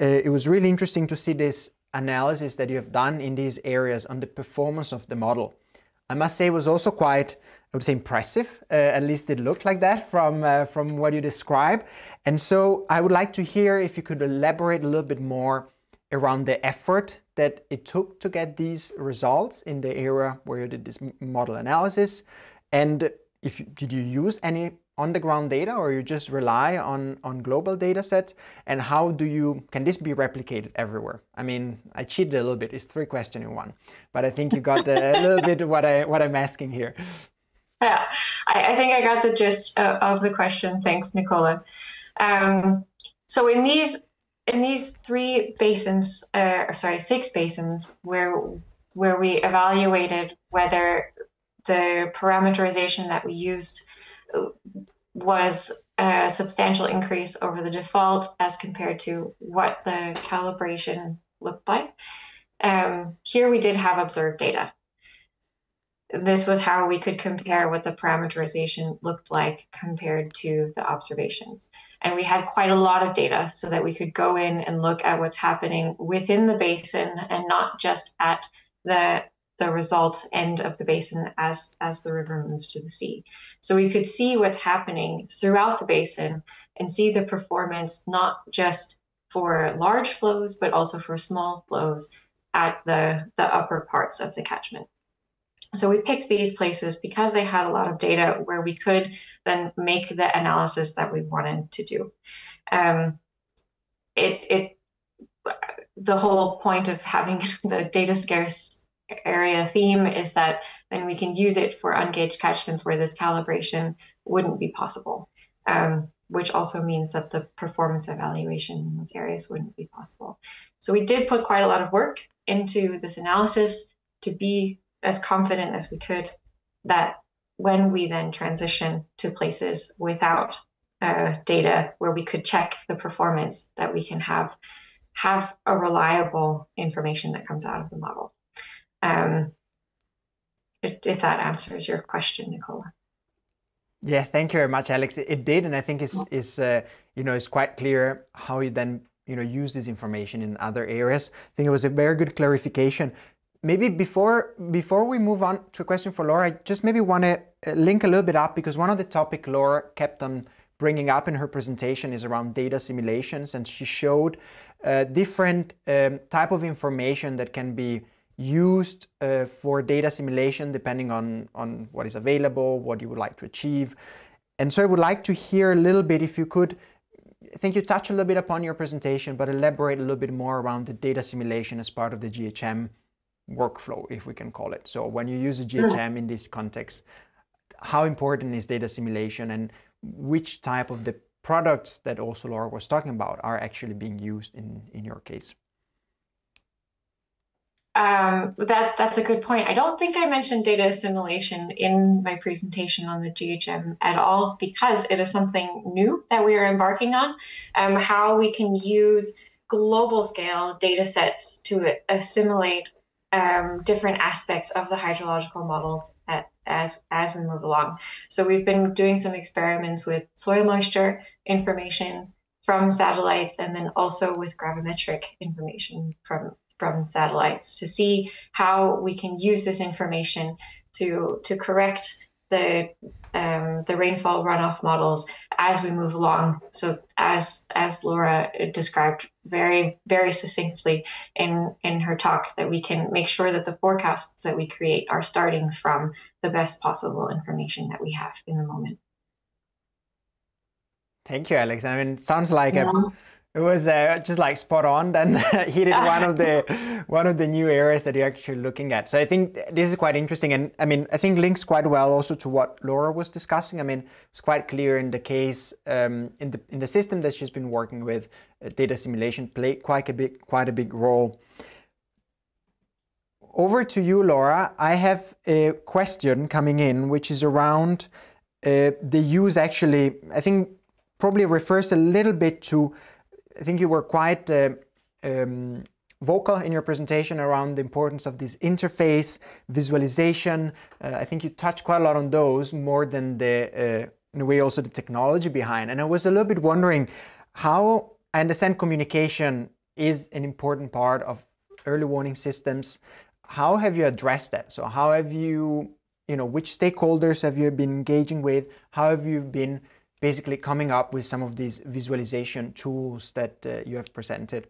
uh, it was really interesting to see this analysis that you have done in these areas on the performance of the model. I must say it was also quite, I would say impressive, uh, at least it looked like that from, uh, from what you describe. And so I would like to hear if you could elaborate a little bit more around the effort that it took to get these results in the area where you did this model analysis. And if you, did you use any on-the-ground data or you just rely on, on global data sets? And how do you, can this be replicated everywhere? I mean, I cheated a little bit, it's three questions in one, but I think you got a little bit what, I, what I'm asking here. Yeah, I, I think I got the gist of, of the question. Thanks, Nicola. Um, so in these in these three basins, uh, or sorry, six basins, where where we evaluated whether the parameterization that we used uh, was a substantial increase over the default as compared to what the calibration looked like. Um, here we did have observed data this was how we could compare what the parameterization looked like compared to the observations. And we had quite a lot of data so that we could go in and look at what's happening within the basin and not just at the the result end of the basin as as the river moves to the sea. So we could see what's happening throughout the basin and see the performance not just for large flows but also for small flows at the the upper parts of the catchment. So we picked these places because they had a lot of data where we could then make the analysis that we wanted to do. Um, it, it, the whole point of having the data scarce area theme is that then we can use it for ungauged catchments where this calibration wouldn't be possible, um, which also means that the performance evaluation in those areas wouldn't be possible. So we did put quite a lot of work into this analysis to be as confident as we could that when we then transition to places without uh, data where we could check the performance that we can have have a reliable information that comes out of the model. Um, if, if, that answers your question, Nicola. Yeah, thank you very much, Alex. It did, and I think it's, it's uh, you know it's quite clear how you then you know use this information in other areas. I think it was a very good clarification. Maybe before before we move on to a question for Laura, I just maybe want to uh, link a little bit up because one of the topic Laura kept on bringing up in her presentation is around data simulations, and she showed uh, different um, type of information that can be used uh, for data simulation depending on, on what is available, what you would like to achieve. And so I would like to hear a little bit, if you could, I think you touched a little bit upon your presentation, but elaborate a little bit more around the data simulation as part of the GHM workflow, if we can call it. So when you use a GHM in this context, how important is data simulation and which type of the products that also Laura was talking about are actually being used in, in your case? Um, that that's a good point. I don't think I mentioned data assimilation in my presentation on the GHM at all because it is something new that we are embarking on. Um, how we can use global scale data sets to assimilate um, different aspects of the hydrological models at, as as we move along. So we've been doing some experiments with soil moisture information from satellites, and then also with gravimetric information from from satellites to see how we can use this information to to correct the um, the rainfall runoff models as we move along. So as as Laura described very very succinctly in in her talk, that we can make sure that the forecasts that we create are starting from the best possible information that we have in the moment. Thank you, Alex. I mean, it sounds like yeah. a it was uh, just like spot on. Then he did one of the one of the new areas that you're actually looking at. So I think this is quite interesting, and I mean I think links quite well also to what Laura was discussing. I mean it's quite clear in the case um, in the in the system that she's been working with, uh, data simulation played quite a big quite a big role. Over to you, Laura. I have a question coming in, which is around uh, the use. Actually, I think probably refers a little bit to I think you were quite uh, um, vocal in your presentation around the importance of this interface, visualization. Uh, I think you touched quite a lot on those more than the, uh, in a way, also the technology behind. And I was a little bit wondering how I understand communication is an important part of early warning systems. How have you addressed that? So how have you, you know, which stakeholders have you been engaging with? How have you been basically coming up with some of these visualization tools that uh, you have presented?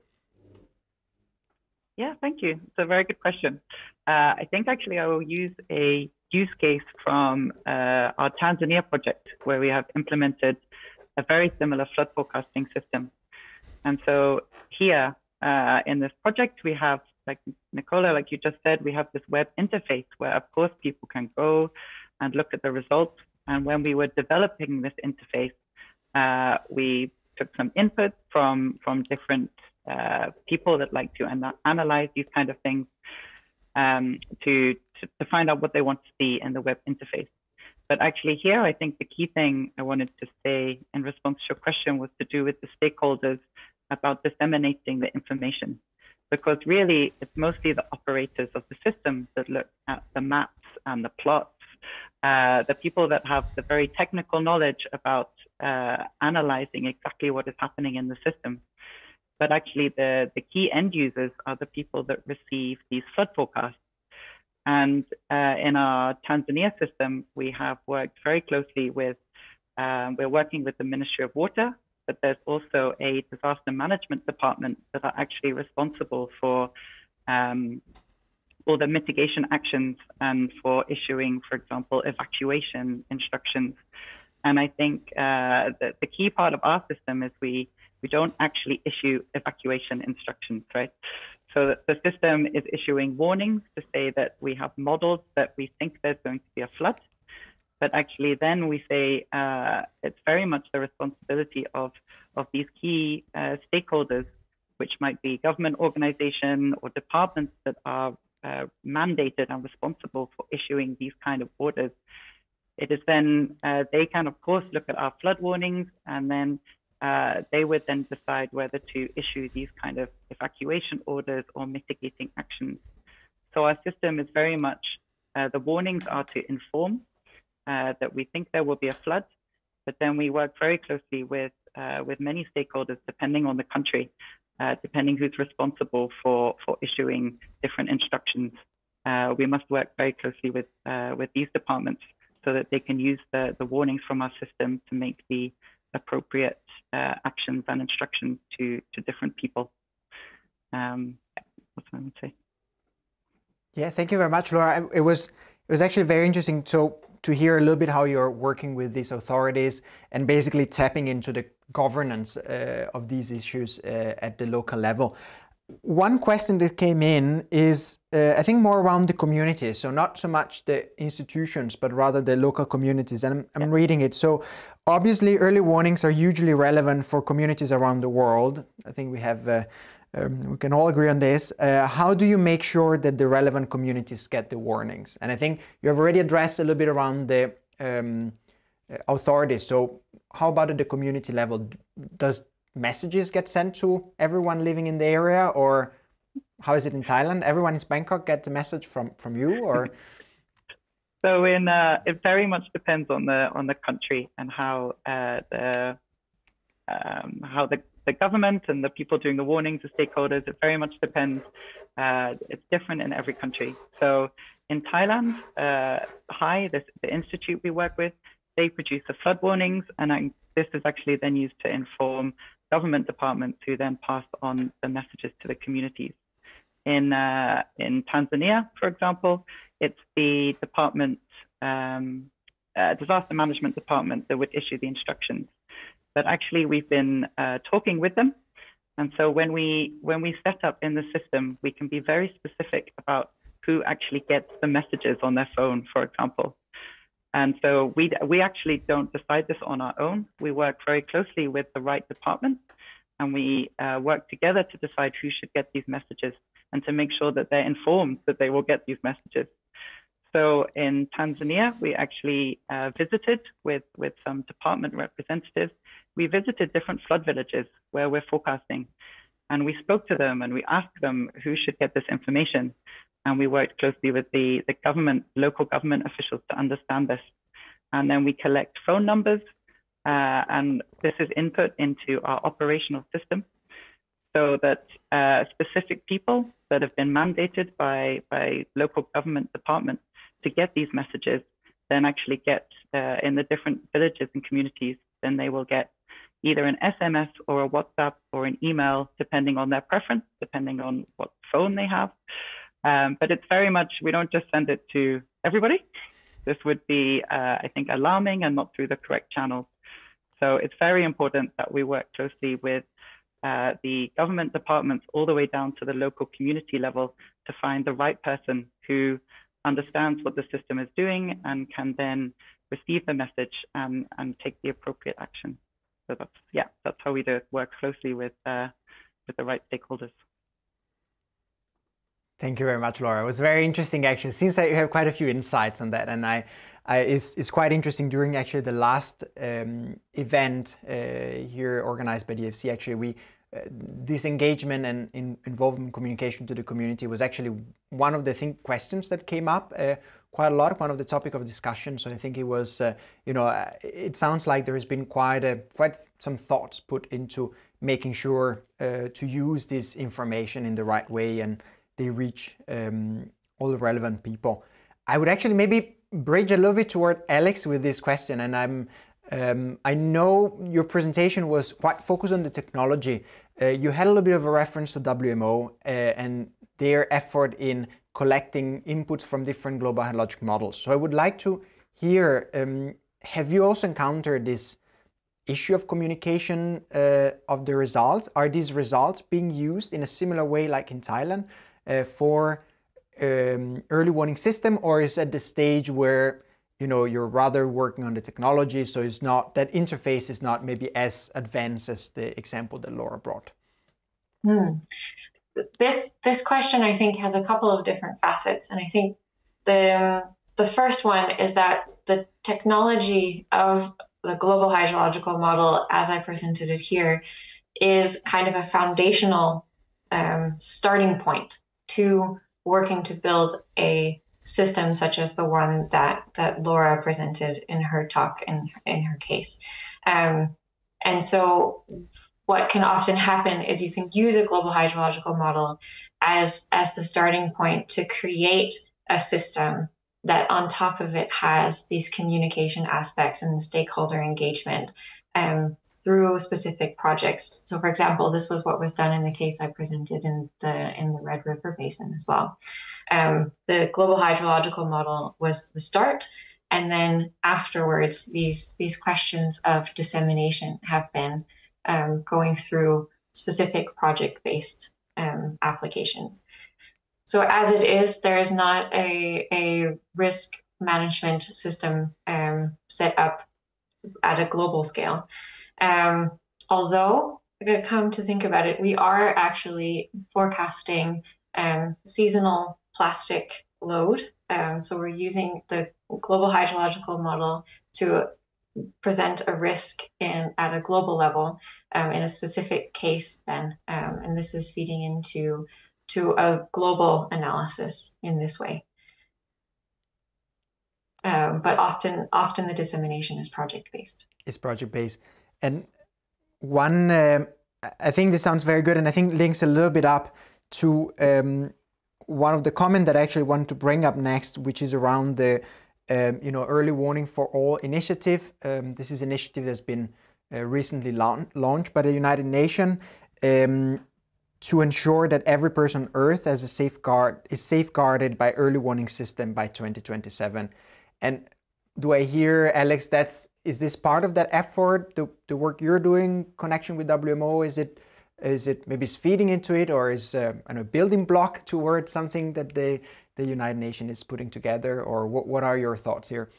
Yeah, thank you. It's a very good question. Uh, I think actually I will use a use case from uh, our Tanzania project where we have implemented a very similar flood forecasting system. And so here uh, in this project, we have, like Nicola, like you just said, we have this web interface where, of course, people can go and look at the results and when we were developing this interface, uh, we took some input from from different uh, people that like to an analyze these kind of things um, to, to, to find out what they want to see in the web interface. But actually, here I think the key thing I wanted to say in response to your question was to do with the stakeholders about disseminating the information, because really it's mostly the operators of the system that look at the maps and the plots uh, the people that have the very technical knowledge about uh, analyzing exactly what is happening in the system. But actually, the, the key end users are the people that receive these flood forecasts. And uh, in our Tanzania system, we have worked very closely with, um, we're working with the Ministry of Water, but there's also a disaster management department that are actually responsible for um, all the mitigation actions and for issuing, for example, evacuation instructions. And I think uh, the, the key part of our system is we we don't actually issue evacuation instructions, right? So that the system is issuing warnings to say that we have models that we think there's going to be a flood. But actually, then we say uh, it's very much the responsibility of, of these key uh, stakeholders, which might be government organization or departments that are uh, mandated and responsible for issuing these kind of orders. It is then, uh, they can, of course, look at our flood warnings and then uh, they would then decide whether to issue these kind of evacuation orders or mitigating actions. So our system is very much, uh, the warnings are to inform uh, that we think there will be a flood, but then we work very closely with, with many stakeholders depending on the country, uh, depending who's responsible for, for issuing different instructions. we must work very closely with, with these departments so that they can use the, the warnings from our system to make the appropriate uh, actions and instructions to to different people. Um, what I would say. Yeah, thank you very much, Laura. It was it was actually very interesting to to hear a little bit how you're working with these authorities and basically tapping into the governance uh, of these issues uh, at the local level. One question that came in is, uh, I think, more around the communities. So not so much the institutions, but rather the local communities. And I'm, I'm yeah. reading it. So obviously, early warnings are hugely relevant for communities around the world. I think we have. Um, we can all agree on this. Uh, how do you make sure that the relevant communities get the warnings? And I think you have already addressed a little bit around the um, uh, authorities. So how about at the community level? Does messages get sent to everyone living in the area or how is it in Thailand? Everyone in Bangkok gets a message from, from you or? So in uh, it very much depends on the on the country and how uh, the um, how the, the government and the people doing the warnings, the stakeholders, it very much depends. Uh, it's different in every country. So in Thailand, uh, HAI, this, the institute we work with, they produce the flood warnings, and I, this is actually then used to inform government departments who then pass on the messages to the communities. In, uh, in Tanzania, for example, it's the department, um, uh, disaster management department that would issue the instructions. But actually, we've been uh, talking with them. And so when we, when we set up in the system, we can be very specific about who actually gets the messages on their phone, for example. And so we, we actually don't decide this on our own. We work very closely with the right department and we uh, work together to decide who should get these messages and to make sure that they're informed that they will get these messages. So in Tanzania, we actually uh, visited with, with some department representatives. We visited different flood villages where we're forecasting and we spoke to them and we asked them who should get this information and we worked closely with the, the government, local government officials to understand this. And then we collect phone numbers, uh, and this is input into our operational system so that uh, specific people that have been mandated by, by local government departments to get these messages then actually get uh, in the different villages and communities, then they will get either an SMS or a WhatsApp or an email, depending on their preference, depending on what phone they have. Um, but it's very much, we don't just send it to everybody. This would be, uh, I think, alarming and not through the correct channels. So it's very important that we work closely with uh, the government departments all the way down to the local community level to find the right person who understands what the system is doing and can then receive the message and, and take the appropriate action. So that's, yeah, that's how we do it, work closely with, uh, with the right stakeholders. Thank you very much, Laura. It was very interesting, actually. Since I have quite a few insights on that, and I, I it's, it's quite interesting. During actually the last um, event uh, here organized by DFC, actually we uh, this engagement and in, involvement communication to the community was actually one of the think questions that came up uh, quite a lot, one of the topic of discussion. So I think it was, uh, you know, uh, it sounds like there has been quite a quite some thoughts put into making sure uh, to use this information in the right way and they reach um, all the relevant people. I would actually maybe bridge a little bit toward Alex with this question, and I'm um, I know your presentation was quite focused on the technology. Uh, you had a little bit of a reference to WMO uh, and their effort in collecting inputs from different global hydrologic models. So I would like to hear, um, have you also encountered this issue of communication uh, of the results? Are these results being used in a similar way like in Thailand for um, early warning system or is at the stage where you know you're rather working on the technology so it's not that interface is not maybe as advanced as the example that Laura brought? Hmm. This this question I think has a couple of different facets and I think the the first one is that the technology of the global hydrological model, as I presented it here, is kind of a foundational um, starting point to working to build a system such as the one that that Laura presented in her talk in in her case. Um, and so what can often happen is you can use a global hydrological model as as the starting point to create a system that on top of it has these communication aspects and stakeholder engagement um, through specific projects. So, for example, this was what was done in the case I presented in the in the Red River Basin as well. Um, the global hydrological model was the start, and then afterwards, these these questions of dissemination have been um, going through specific project based um, applications. So as it is, there is not a, a risk management system um, set up at a global scale. Um, although, come to think about it, we are actually forecasting um, seasonal plastic load. Um, so we're using the global hydrological model to present a risk in at a global level um, in a specific case then um, and this is feeding into to a global analysis in this way. Um, but often, often the dissemination is project based. It's project based, and one, um, I think this sounds very good, and I think links a little bit up to um, one of the comment that I actually want to bring up next, which is around the, um, you know, early warning for all initiative. Um, this is initiative that's been uh, recently launched by the United Nations. Um, to ensure that every person on Earth as a safeguard is safeguarded by early warning system by 2027. And do I hear, Alex, that's is this part of that effort, the, the work you're doing, connection with WMO? Is it is it maybe feeding into it, or is uh, a building block towards something that the the United Nations is putting together, or what what are your thoughts here?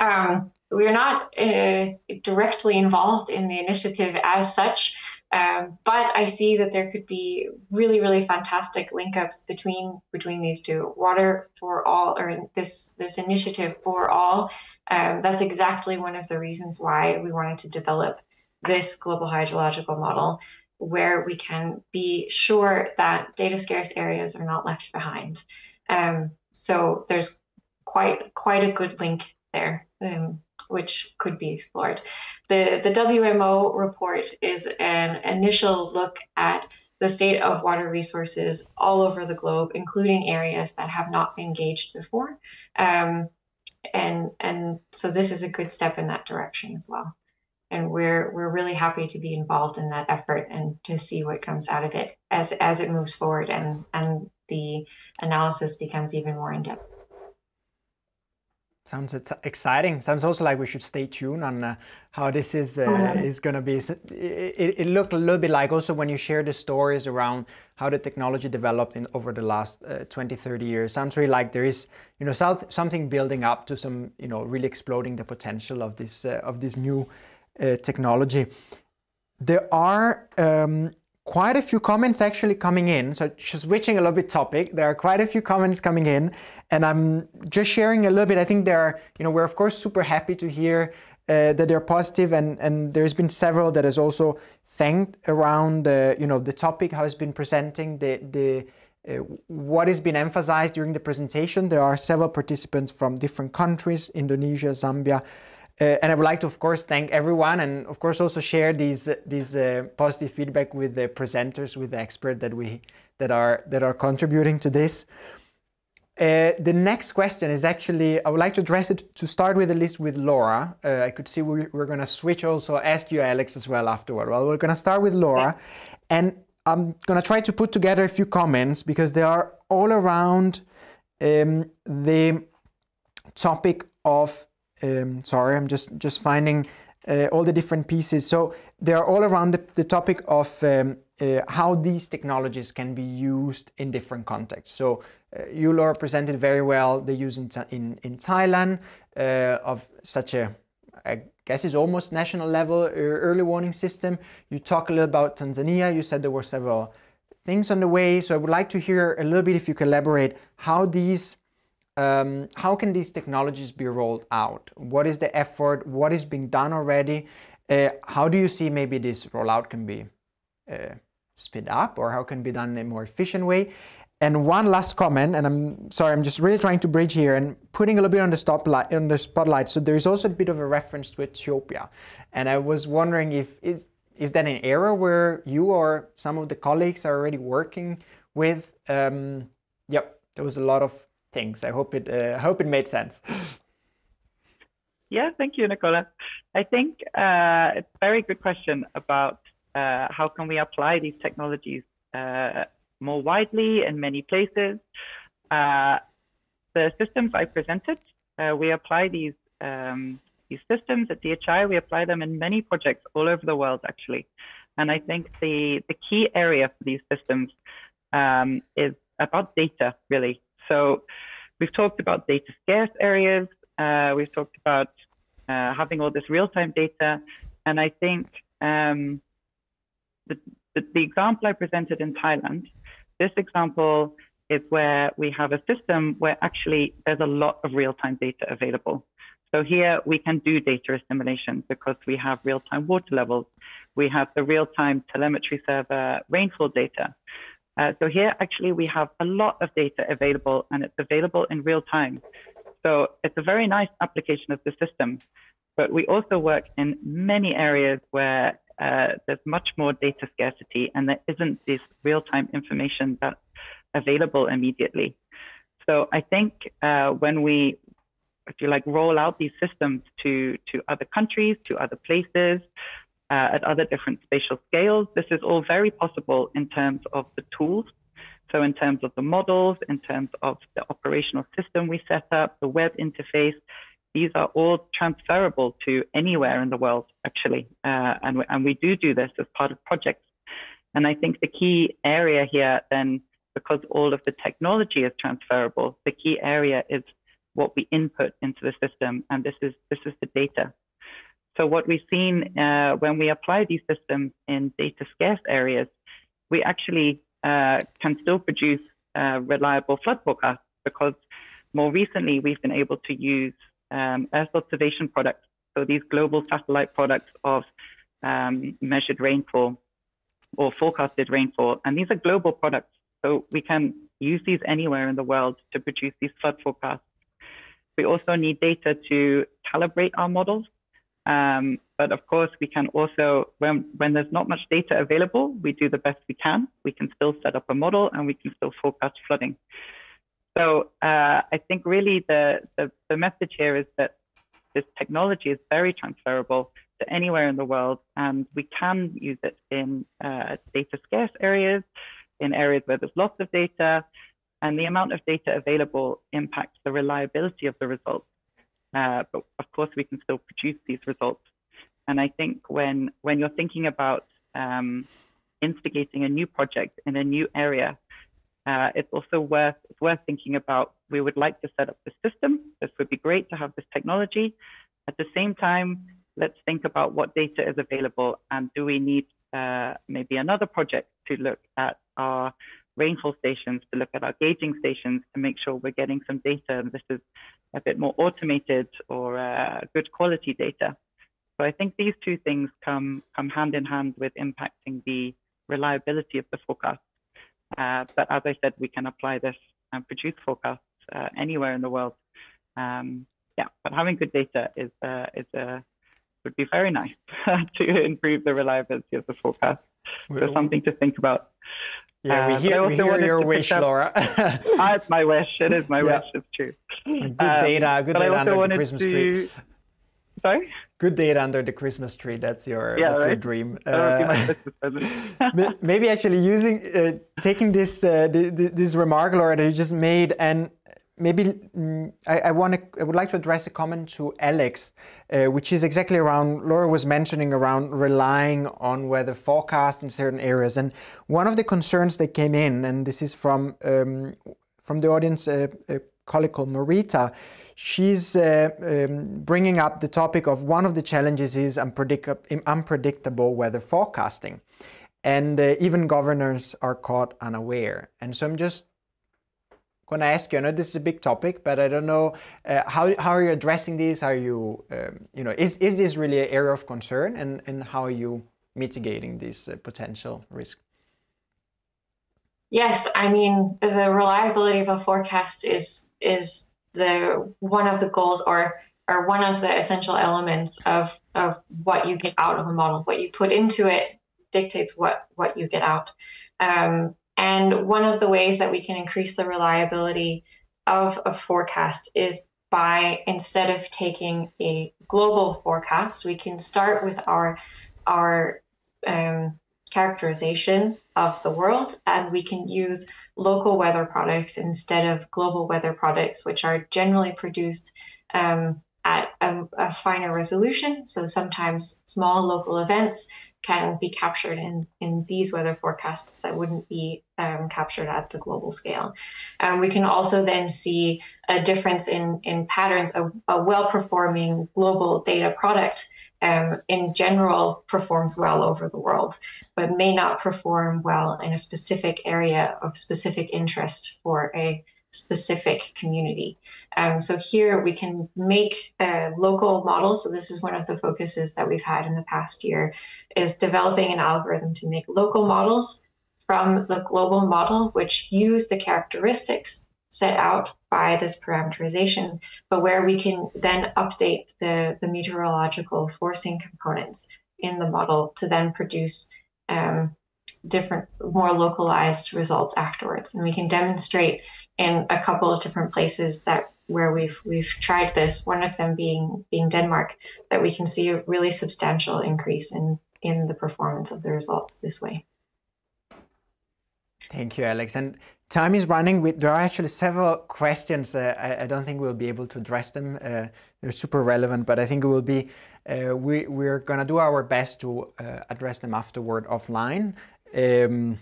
Um, we're not uh, directly involved in the initiative as such, um, but I see that there could be really, really fantastic link ups between between these two. Water for all, or this this initiative for all. Um, that's exactly one of the reasons why we wanted to develop this global hydrological model, where we can be sure that data scarce areas are not left behind. Um, so there's quite quite a good link there. Um, which could be explored. The, the WMO report is an initial look at the state of water resources all over the globe, including areas that have not been gauged before. Um, and and so this is a good step in that direction as well. And we're we're really happy to be involved in that effort and to see what comes out of it as as it moves forward and and the analysis becomes even more in depth. Sounds exciting. Sounds also like we should stay tuned on uh, how this is uh, is going to be. It, it, looked a little bit like also when you share the stories around how the technology developed in over the last uh, 20, 30 years. Sounds really like there is you know something building up to some you know really exploding the potential of this uh, of this new uh, technology. There are um, quite a few comments actually coming in. So switching a little bit topic, there are quite a few comments coming in, and I'm just sharing a little bit. I think there are, you know, we're of course super happy to hear uh, that they're positive, and and there's been several that has also thanked around, uh, you know, the topic, how it's been presenting, the the. Uh, what has been emphasized during the presentation? There are several participants from different countries, Indonesia, Zambia, uh, and I would like to, of course, thank everyone, and of course also share these these uh, positive feedback with the presenters, with the expert that we that are that are contributing to this. Uh, the next question is actually I would like to address it to start with at least with Laura. Uh, I could see we, we're going to switch also ask you Alex as well afterward. Well, we're going to start with Laura, and I'm going to try to put together a few comments because they are all around um, the topic of um, sorry, I'm just just finding uh, all the different pieces. So they are all around the, the topic of um, uh, how these technologies can be used in different contexts. So uh, you, Laura, presented very well the use in, in, in Thailand uh, of such a, I guess it's almost national level early warning system. You talk a little about Tanzania. You said there were several things on the way. So I would like to hear a little bit if you could elaborate how these um, how can these technologies be rolled out? What is the effort? What is being done already? Uh, how do you see maybe this rollout can be uh, sped up or how can be done in a more efficient way? And one last comment, and I'm sorry, I'm just really trying to bridge here and putting a little bit on the spotlight. On the spotlight. So there's also a bit of a reference to Ethiopia, and I was wondering if is is that an area where you or some of the colleagues are already working with? Um, yep, there was a lot of things. I hope it uh, hope it made sense. Yeah, thank you, Nicola. I think uh, it's a very good question about uh, how can we apply these technologies uh, more widely in many places. Uh, the systems I presented, uh, we apply these um, these systems at DHI. We apply them in many projects all over the world, actually. And I think the the key area for these systems um, is about data, really. So we've talked about data scarce areas. Uh, we've talked about uh, having all this real-time data. And I think um, the, the, the, example I presented in Thailand, this example is where we have a system where actually there's a lot of real-time data available. So here we can do data assimilation because we have real-time water levels. We have the real-time telemetry server rainfall data. Uh, so here, actually, we have a lot of data available and it's available in real time. So it's a very nice application of the system. But we also work in many areas where uh, there's much more data scarcity and there isn't this real-time information that's available immediately. So I think uh, when we, if you like, roll out these systems to, to other countries, to other places, uh, at other different spatial scales. This is all very possible in terms of the tools. So in terms of the models, in terms of the operational system we set up, the web interface, these are all transferable to anywhere in the world, actually. Uh, and, we, and we do do this as part of projects. And I think the key area here then, because all of the technology is transferable, the key area is what we input into the system. And this is, this is the data. So what we've seen uh, when we apply these systems in data scarce areas, we actually uh, can still produce uh, reliable flood forecasts because more recently we've been able to use um, Earth observation products, so these global satellite products of um, measured rainfall or forecasted rainfall, and these are global products, so we can use these anywhere in the world to produce these flood forecasts. We also need data to calibrate our models um, but of course, we can also, when, when there's not much data available, we do the best we can. We can still set up a model and we can still forecast flooding. So uh, I think really the, the, the message here is that this technology is very transferable to anywhere in the world, and we can use it in uh, data scarce areas, in areas where there's lots of data, and the amount of data available impacts the reliability of the results. Uh, but of course, we can still produce these results. And I think when when you're thinking about um, instigating a new project in a new area, uh, it's also worth it's worth thinking about. We would like to set up the system. This would be great to have this technology. At the same time, let's think about what data is available and do we need uh, maybe another project to look at our rainfall stations, to look at our gauging stations to make sure we're getting some data. And this is a bit more automated or uh, good quality data. So I think these two things come, come hand in hand with impacting the reliability of the forecast. Uh, but as I said, we can apply this and produce forecasts uh, anywhere in the world. Um, yeah, but having good data is, uh, is uh, would be very nice to improve the reliability of the forecast. So something to think about. Yeah, we uh, hear, we hear your wish, up, Laura. ah, it's my wish. It is my yeah. wish. It's true. Good data. Um, good data under the Christmas to... tree. Sorry. Good data under the Christmas tree. That's your yeah, that's right? your dream. Uh, maybe actually using uh, taking this uh, this remark, Laura, that you just made, and maybe mm, I, I want to. I would like to address a comment to Alex, uh, which is exactly around. Laura was mentioning around relying on weather forecasts in certain areas, and one of the concerns that came in, and this is from um, from the audience, uh, a colleague called Marita. She's uh, um, bringing up the topic of one of the challenges is unpredict- unpredictable weather forecasting, and uh, even governors are caught unaware. And so I'm just going I ask you. I know this is a big topic, but I don't know uh, how, how are you addressing this? Are you, um, you know, is, is this really an area of concern, and, and how are you mitigating this uh, potential risk? Yes, I mean the reliability of a forecast is is the one of the goals or or one of the essential elements of of what you get out of a model. What you put into it dictates what what you get out. Um, and one of the ways that we can increase the reliability of a forecast is by instead of taking a global forecast, we can start with our our um, characterization of the world, and we can use local weather products instead of global weather products, which are generally produced um, at a, a, finer resolution. So sometimes small local events can be captured in, in these weather forecasts that wouldn't be um, captured at the global scale. Um, we can also then see a difference in, in patterns. A, a well performing global data product um, in general performs well over the world, but may not perform well in a specific area of specific interest for a specific community. Um, so here we can make uh, local models. So this is one of the focuses that we've had in the past year is developing an algorithm to make local models from the global model, which use the characteristics set out by this parameterization, but where we can then update the, the meteorological forcing components in the model to then produce um, different, more localized results afterwards. And we can demonstrate in a couple of different places that where we've we've tried this, one of them being being Denmark, that we can see a really substantial increase in in the performance of the results this way. Thank you, Alex. And time is running. there are actually several questions. I, I, don't think we'll be able to address them. Uh, they're super relevant, but I think it will be. Uh, we we're gonna do our best to uh, address them afterward offline. Um,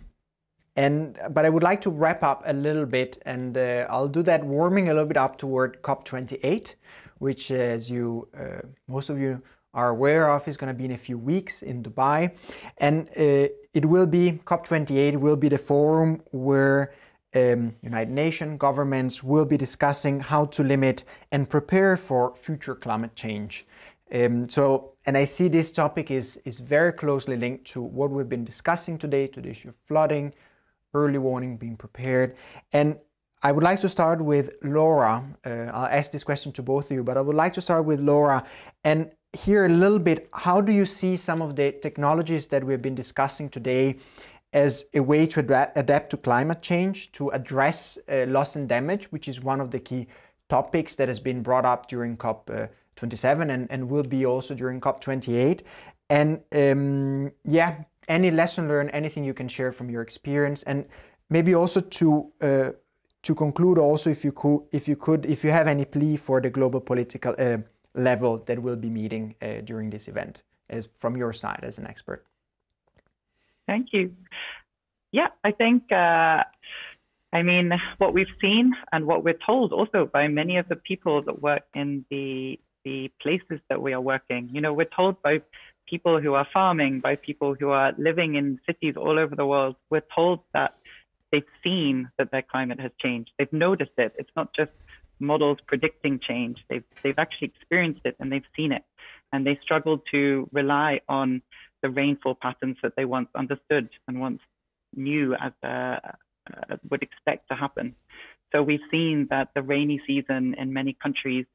and but I would like to wrap up a little bit, and uh, I'll do that warming a little bit up toward COP28, which, as you uh, most of you are aware of is going to be in a few weeks in Dubai. And uh, it will be, COP28 will be the forum where um, United Nations governments will be discussing how to limit and prepare for future climate change. Um, so, and I see this topic is, is very closely linked to what we've been discussing today, to the issue of flooding, early warning, being prepared. And I would like to start with Laura. Uh, I'll ask this question to both of you, but I would like to start with Laura and hear a little bit how do you see some of the technologies that we've been discussing today as a way to ad adapt to climate change, to address uh, loss and damage, which is one of the key topics that has been brought up during COP27 uh, and, and will be also during COP28. And um, yeah, any lesson learned, anything you can share from your experience, and maybe also to uh, to conclude, also if you could, if you could, if you have any plea for the global political uh, level that we'll be meeting uh, during this event as from your side as an expert. Thank you. Yeah, I think, uh, I mean, what we've seen and what we're told also by many of the people that work in the, the places that we are working, you know, we're told by people who are farming, by people who are living in cities all over the world, we're told that they've seen that their climate has changed. They've noticed it. It's not just models predicting change. They've, they've actually experienced it and they've seen it. And they struggle to rely on the rainfall patterns that they once understood and once knew as uh, uh, would expect to happen. So we've seen that the rainy season in many countries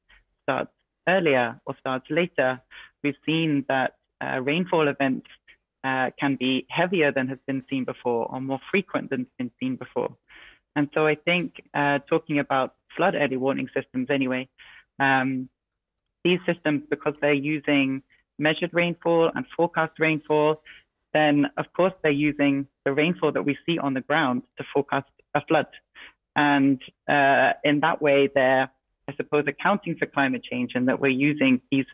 starts earlier or starts later. We've seen that uh, rainfall events uh, can be heavier than has been seen before or more frequent than has been seen before. And so I think uh, talking about flood early warning systems anyway, um, these systems, because they're using measured rainfall and forecast rainfall, then of course they're using the rainfall that we see on the ground to forecast a flood. And uh, in that way, they're, I suppose, accounting for climate change and that we're using these,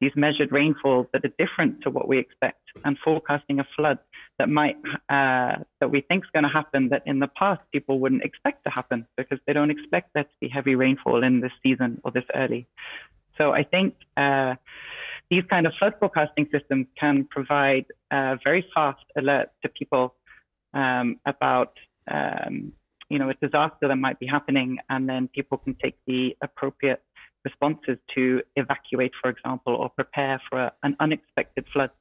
these measured rainfalls that are different to what we expect and forecasting a flood that might, uh, that we think is going to happen that in the past people wouldn't expect to happen because they don't expect there to be heavy rainfall in this season or this early. So I think uh, these kind of flood forecasting systems can provide a very fast alert to people um, about um, you know a disaster that might be happening, and then people can take the appropriate responses to evacuate, for example, or prepare for a, an unexpected flood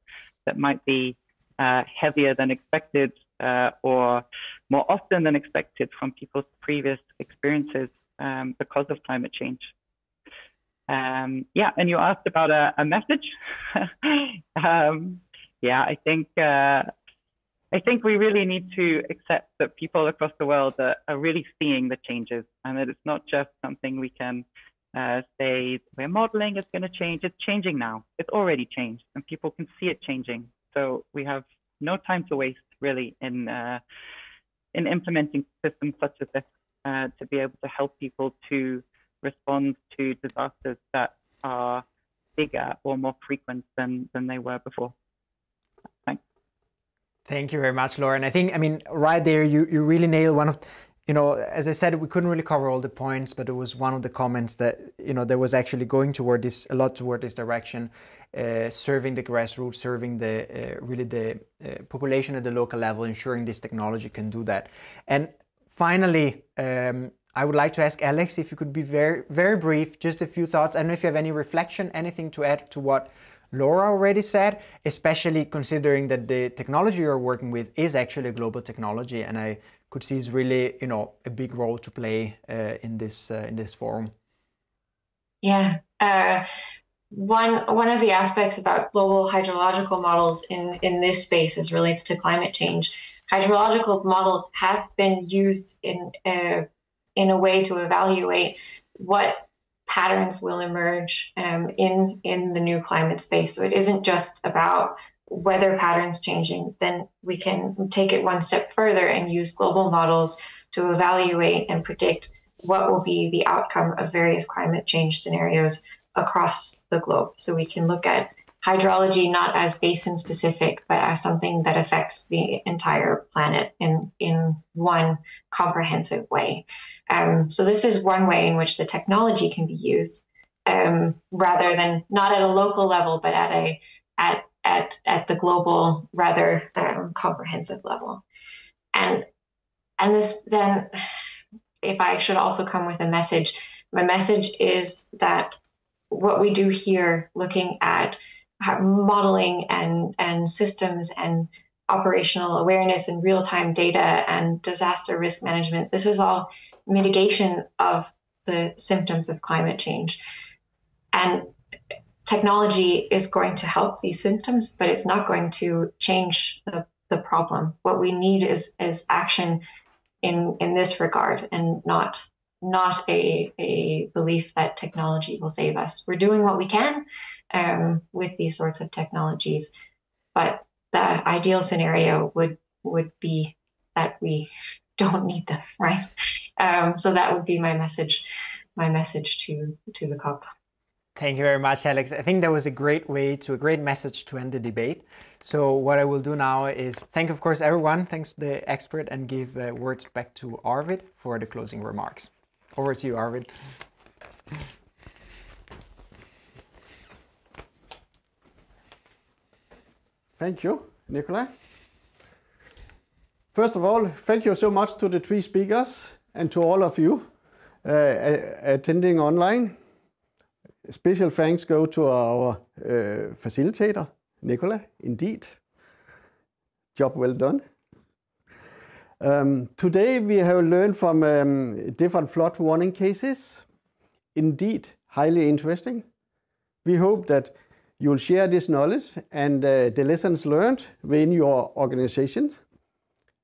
that might be uh, heavier than expected uh, or more often than expected from people's previous experiences um, because of climate change. Um, yeah, and you asked about a, a message. um, yeah, I think uh, I think we really need to accept that people across the world are, are really seeing the changes, and that it's not just something we can uh, say we're modeling. is going to change. It's changing now. It's already changed, and people can see it changing. So we have no time to waste, really, in uh, in implementing systems such as this uh, to be able to help people to respond to disasters that are bigger or more frequent than, than they were before. Thanks. Thank you very much, Laura. I think, I mean, right there, you, you really nailed one of, you know, as I said, we couldn't really cover all the points, but it was one of the comments that, you know, there was actually going toward this, a lot toward this direction, uh, serving the grassroots, serving the, uh, really the uh, population at the local level, ensuring this technology can do that. And finally, um, I would like to ask Alex if you could be very, very brief, just a few thoughts. I don't know if you have any reflection, anything to add to what Laura already said, especially considering that the technology you're working with is actually a global technology, and I could see is really, you know, a big role to play uh, in this uh, in this forum. Yeah. Uh, one one of the aspects about global hydrological models in in this space as relates to climate change hydrological models have been used in uh, in a way to evaluate what patterns will emerge um, in in the new climate space. So it isn't just about weather patterns changing. Then we can take it one step further and use global models to evaluate and predict what will be the outcome of various climate change scenarios across the globe. So we can look at hydrology not as basin specific, but as something that affects the entire planet in, in one comprehensive way. Um, so this is one way in which the technology can be used, um, rather than not at a local level, but at a at at at the global, rather um, comprehensive level. And and this then, if I should also come with a message, my message is that what we do here, looking at modeling and, and systems and operational awareness and real-time data and disaster risk management. This is all mitigation of the symptoms of climate change. And technology is going to help these symptoms, but it's not going to change the, the problem. What we need is, is action in, in this regard and not not a, a belief that technology will save us. We're doing what we can, um, with these sorts of technologies. But the ideal scenario would would be that we don't need them, right? Um, so that would be my message, my message to to the COP. Thank you very much, Alex. I think that was a great way to a great message to end the debate. So what I will do now is thank, of course, everyone. Thanks to the expert and give uh, words back to Arvid for the closing remarks. Over to you, Arvid. Thank you, Nicola. First of all, thank you so much to the three speakers and to all of you uh, attending online. Special thanks go to our uh, facilitator, Nicola, indeed. Job well done. Um, today we have learned from um, different flood warning cases. Indeed, highly interesting. We hope that You'll share this knowledge and uh, the lessons learned within your organization.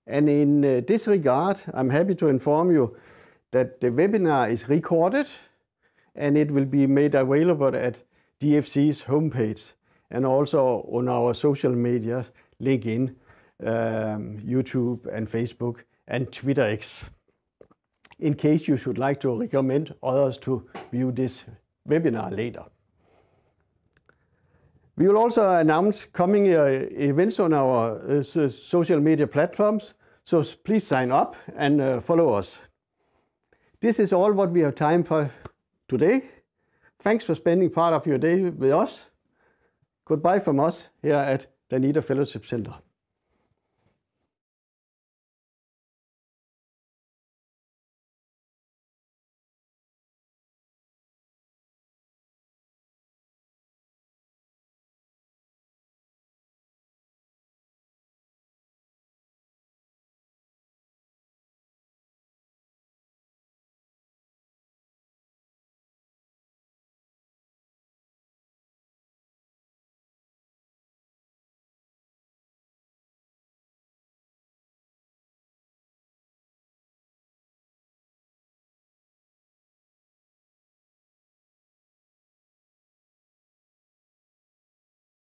And in uh, this regard, I'm happy to inform you that the webinar is recorded and it will be made available at DFC's homepage and also on our social media, LinkedIn, um, YouTube and Facebook and Twitter X. in case you should like to recommend others to view this webinar later. We will also announce coming uh, events on our uh, social media platforms, so please sign up and uh, follow us. This is all what we have time for today. Thanks for spending part of your day with us. Goodbye from us here at Danita Fellowship Center.